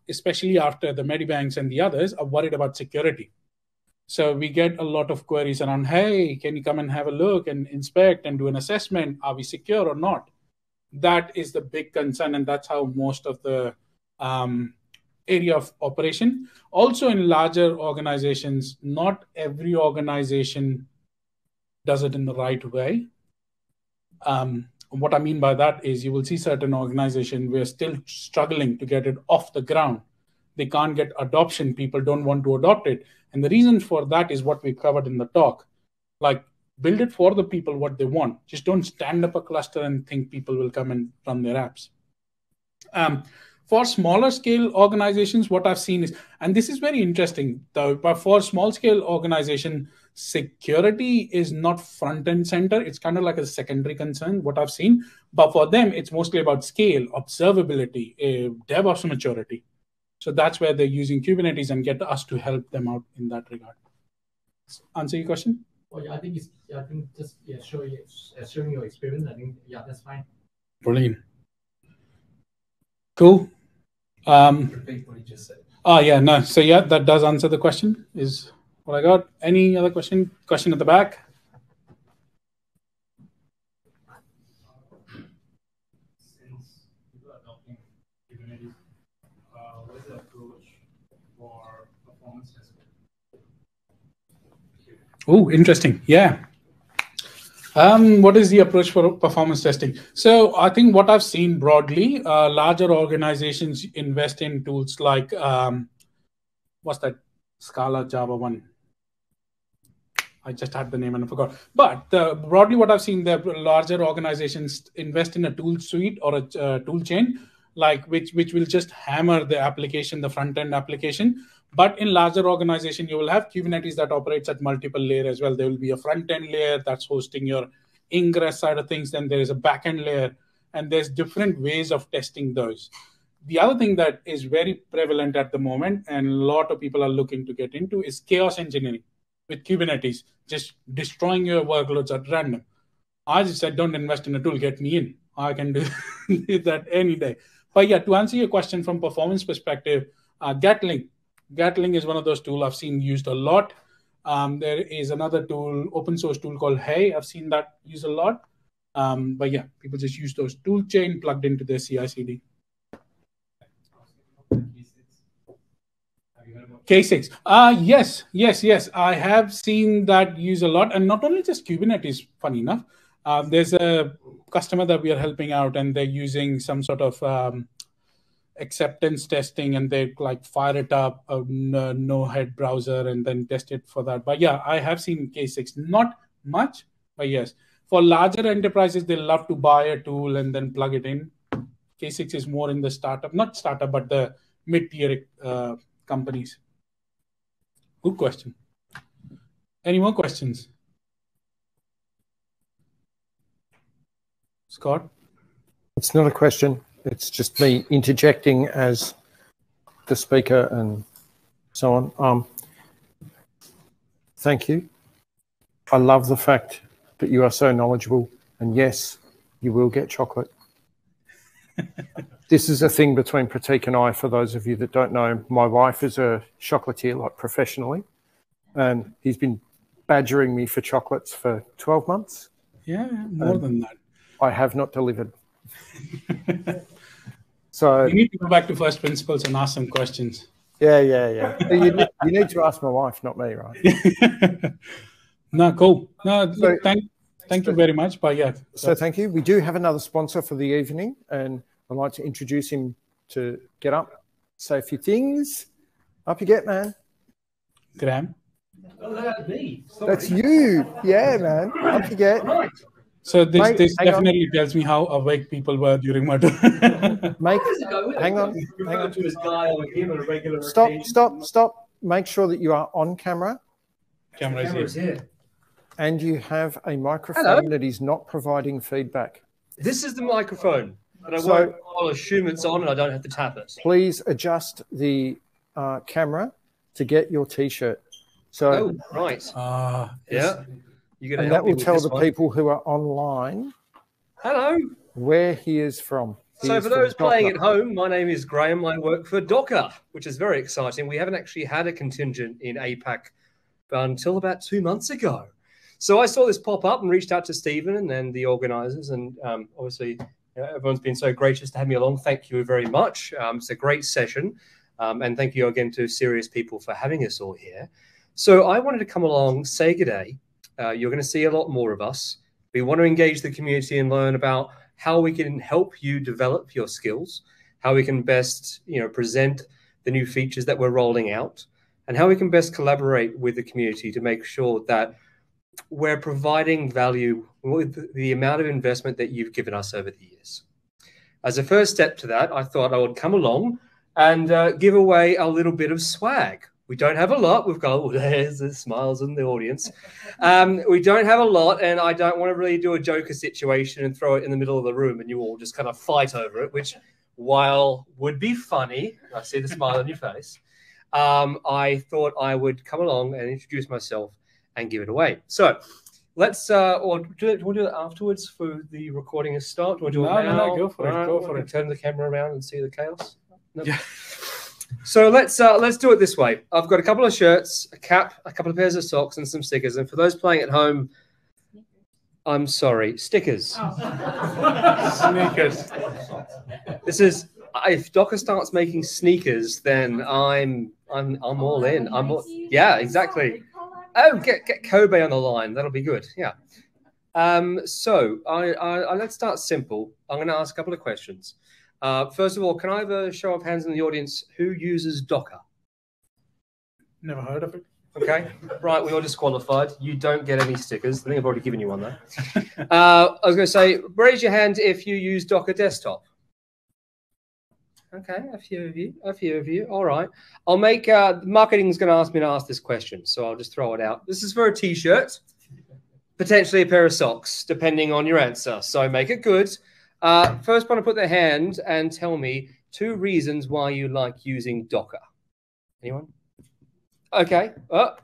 especially after the medibanks and the others are worried about security. So we get a lot of queries around hey can you come and have a look and inspect and do an assessment? Are we secure or not? That is the big concern and that's how most of the um, area of operation also in larger organizations not every organization does it in the right way um, what I mean by that is you will see certain organization we're still struggling to get it off the ground. They can't get adoption. People don't want to adopt it. And the reason for that is what we covered in the talk. Like build it for the people what they want. Just don't stand up a cluster and think people will come and run their apps. Um, for smaller scale organizations, what I've seen is, and this is very interesting, though, but for small scale organization, security is not front and center. It's kind of like a secondary concern, what I've seen. But for them, it's mostly about scale, observability, uh, DevOps maturity. So that's where they're using Kubernetes and get us to help them out in that regard. Answer your question?
Oh yeah, I think it's yeah, I think just yeah, showing uh, showing your experience. I think yeah, that's fine.
Brilliant. Cool. Um,
Repeat what he just said.
Oh yeah, no. So yeah, that does answer the question. Is what I got. Any other question? Question at the back. Oh, interesting. Yeah. Um, what is the approach for performance testing? So I think what I've seen broadly, uh, larger organizations invest in tools like um, what's that Scala Java one? I just had the name and I forgot. But uh, broadly, what I've seen, the larger organizations invest in a tool suite or a uh, tool chain, like which which will just hammer the application, the front end application. But in larger organization, you will have Kubernetes that operates at multiple layer as well. There will be a front end layer that's hosting your ingress side of things. Then there is a back end layer, and there's different ways of testing those. The other thing that is very prevalent at the moment, and a lot of people are looking to get into, is chaos engineering with Kubernetes, just destroying your workloads at random. I just said, don't invest in a tool, get me in. I can do [LAUGHS] that any day. But yeah, to answer your question from performance perspective, uh, Gatling, Gatling is one of those tools I've seen used a lot. Um, there is another tool, open source tool called Hey. I've seen that used a lot. Um, but yeah, people just use those tool chain plugged into their CI/CD. K6. Uh, yes, yes, yes. I have seen that use a lot. And not only just Kubernetes, funny enough. Um, there's a customer that we are helping out, and they're using some sort of um, acceptance testing, and they like fire it up a no head browser and then test it for that. But yeah, I have seen K6. Not much, but yes. For larger enterprises, they love to buy a tool and then plug it in. K6 is more in the startup, not startup, but the mid tier uh, companies. Good question. Any more questions? Scott?
It's not a question. It's just me interjecting as the speaker and so on. Um, thank you. I love the fact that you are so knowledgeable. And yes, you will get chocolate. this is a thing between Prateek and I. For those of you that don't know, my wife is a chocolatier, like professionally, and he's been badgering me for chocolates for 12 months.
Yeah, more than that.
I have not delivered. So
you need to go back to first principles and ask some questions.
Yeah, yeah, yeah. you, need, you need to ask my wife, not me, right? [LAUGHS]
no, cool. No, so, thank, thank you very much. But yeah.
So thank you. We do have another sponsor for the evening, and I'd like to introduce him to get up, say a few things. Up you get, man.
Graham.
Oh, that's me.
That's you. Yeah, man. Up you get. Right.
So this, Mate, this definitely on. tells me how awake people were during my
tour. [LAUGHS] Mike, hang on, hang on. To his guy on him on a regular stop, occasion. stop, stop. Make sure that you are on camera.
Camera is here. here.
And you have a microphone Hello. that is not providing feedback.
This is the microphone, but I so, won't. I'll assume it's on, and I don't have to tap it.
Please adjust the uh, camera to get your T-shirt. So,
oh, right.
Uh,
yeah.
You're and that will tell the one? people who are online.
Hello.
Where he is from.
He so, for those playing at home, my name is Graham. I work for Docker, which is very exciting. We haven't actually had a contingent in APAC until about two months ago. So I saw this pop up and reached out to Stephen and then the organizers. And um, obviously, everyone's been so gracious to have me along. Thank you very much. Um, it's a great session. Um, and thank you again to Sirius People for having us all here. So I wanted to come along, say good day, uh, you're going to see a lot more of us. We want to engage the community and learn about how we can help you develop your skills, how we can best, you know, present the new features that we're rolling out, and how we can best collaborate with the community to make sure that we're providing value with the amount of investment that you've given us over the years. As a first step to that, I thought I would come along and uh, give away a little bit of swag we don't have a lot. We've got oh, [LAUGHS] there's the smiles in the audience. Um, we don't have a lot, and I don't want to really do a Joker situation and throw it in the middle of the room, and you all just kind of fight over it. Which, while would be funny, I see the smile on your face. Um, I thought I would come along and introduce myself and give it away. So. Let's, uh, or do, it, do we do it afterwards for the recording to start? Do we do
no,
now?
No, no, go for it. Go for it.
Turn the camera around and see the chaos. Yeah. So let's uh, let's do it this way. I've got a couple of shirts, a cap, a couple of pairs of socks, and some stickers. And for those playing at home, I'm sorry, stickers.
Oh. [LAUGHS] Sneakers.
This is if Docker starts making sneakers, then I'm I'm I'm all in. I'm all, yeah, exactly. Oh, get get Kobe on the line. That'll be good. Yeah. Um, so I, I, I let's start simple. I'm going to ask a couple of questions. Uh, first of all, can I have a show of hands in the audience who uses Docker?
Never heard of it.
Okay, [LAUGHS] right, we are disqualified. You don't get any stickers. I think I've already given you one though. [LAUGHS] Uh, I was going to say, raise your hand if you use Docker Desktop. Okay, a few of you, a few of you. All right, I'll make. Uh, marketing's going to ask me to ask this question, so I'll just throw it out. This is for a T-shirt, potentially a pair of socks, depending on your answer. So make it good. Uh, first, want to put their hand and tell me two reasons why you like using Docker. Anyone? Okay. Oh,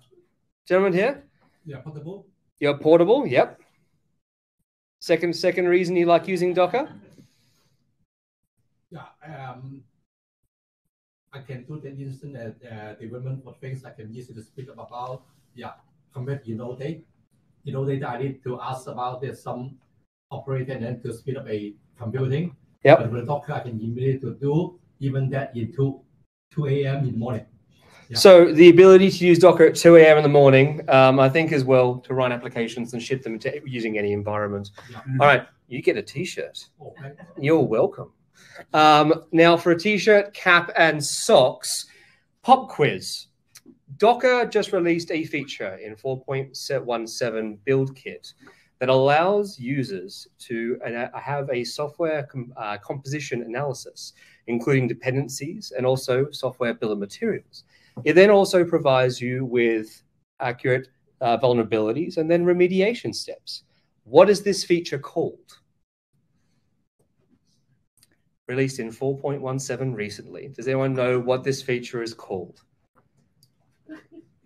gentleman here.
Yeah, portable.
You're portable. Yep. Second, second reason you like using Docker.
Yeah, um, I can do the instant uh, uh, development for things I can to speak about. Yeah, compared to know Innotate, I need to ask about there's some operator and then to speed up a computing.
Yep.
But with Docker, I can immediately to do even that in 2, 2 a.m. in the morning. Yeah.
So the ability to use Docker at 2 a.m. in the morning, um, I think as well to run applications and ship them to using any environment.
Yeah.
All right, you get a T-shirt.
Okay.
You're welcome. Um, now for a T-shirt, cap, and socks, pop quiz. Docker just released a feature in 4.17 build kit that allows users to uh, have a software com- uh, composition analysis, including dependencies and also software bill of materials. It then also provides you with accurate uh, vulnerabilities and then remediation steps. What is this feature called? Released in 4.17 recently. Does anyone know what this feature is called?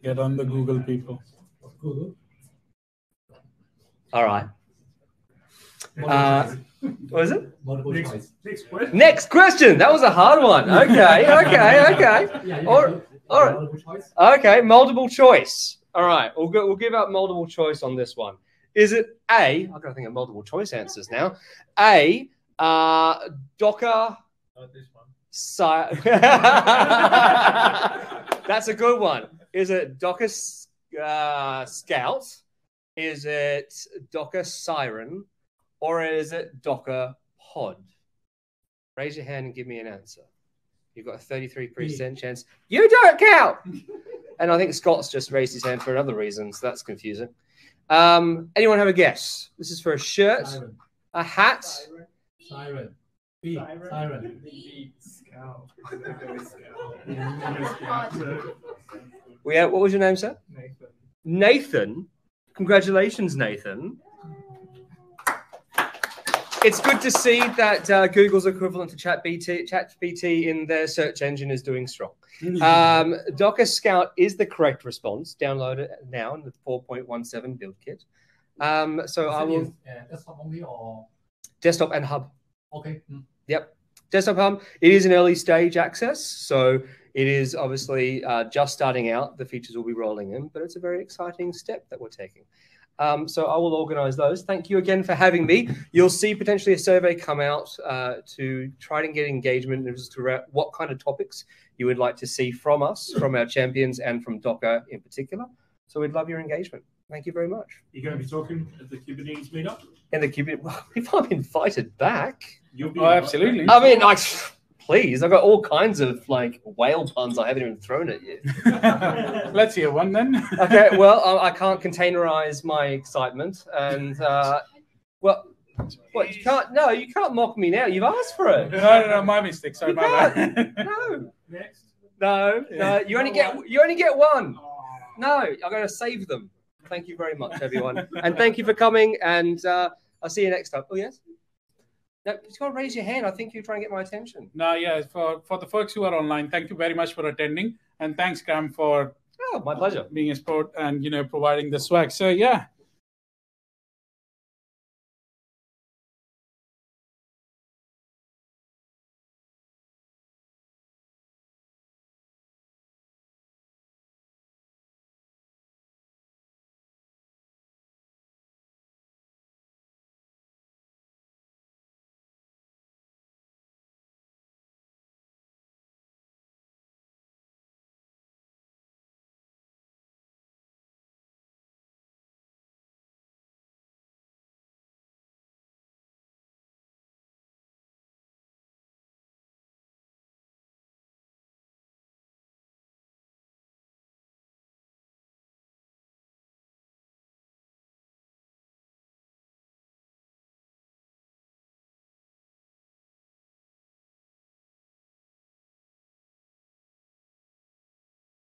Get on the Google people.
Google.
All right.
Multiple
Uh,
choice.
What is it?
Multiple
Next,
choice.
next question.
Next question. That was a hard one. [LAUGHS] Okay, okay, okay.
Yeah, you
Or-
can do
all right.
multiple.
Okay, multiple choice. All right, we'll go, we'll give out multiple choice on this one. Is it A? I've got to think of multiple choice answers now. A, uh, Docker.
Not this one.
Si- [LAUGHS] That's a good one. Is it Docker uh, Scout? Is it Docker Siren? Or is it Docker Pod? Raise your hand and give me an answer. You've got a 33% chance. You don't count. [LAUGHS] and I think Scott's just raised his hand for another reason, so that's confusing. Um, anyone have a guess? This is for a shirt,
Siren.
a hat.
Siren. B.
Siren.
Siren.
Scout.
We have, what was your name, sir?
Nathan.
Nathan. Congratulations, Nathan. It's good to see that uh, Google's equivalent to ChatGPT, ChatGPT in their search engine is doing strong. Um, Docker Scout is the correct response. Download it now in the 4.17 build kit. Um, so I will
Uh, desktop only or
desktop and hub.
okay. mm.
Yep. Desktop Hub, it is an early stage access. So it is obviously uh, just starting out. The features will be rolling in, but it's a very exciting step that we're taking. Um, so I will organize those. Thank you again for having me. You'll see potentially a survey come out uh, to try and get engagement as to what kind of topics you would like to see from us, from our champions, and from Docker in particular. So we'd love your engagement. Thank you very much.
You're going to be talking at the Kubernetes meetup?
And the community, [LAUGHS] if I'm invited back,
You'll be
Oh, absolutely.
I mean, I please, I've got all kinds of like whale puns I haven't even thrown at you. [LAUGHS]
Let's hear one then. [LAUGHS]
Okay, well, I, I can't containerize my excitement, and uh, well, what you can't? No, you can't mock me now. You've asked for it.
no, no, my mistake. Sorry,
You
my bad. [LAUGHS]
No,
Next.
no, no. You only get you only get one. No, I'm going to save them. Thank you very much, everyone, and thank you for coming. And uh, I'll see you next time. Oh yes. No, you got to raise your hand. I think you're trying to get my attention.
no, yeah, for, for the folks who are online, thank you very much for attending. And thanks, Cam, for
Oh, my pleasure.
being a sport and, you know, providing the swag. So, yeah,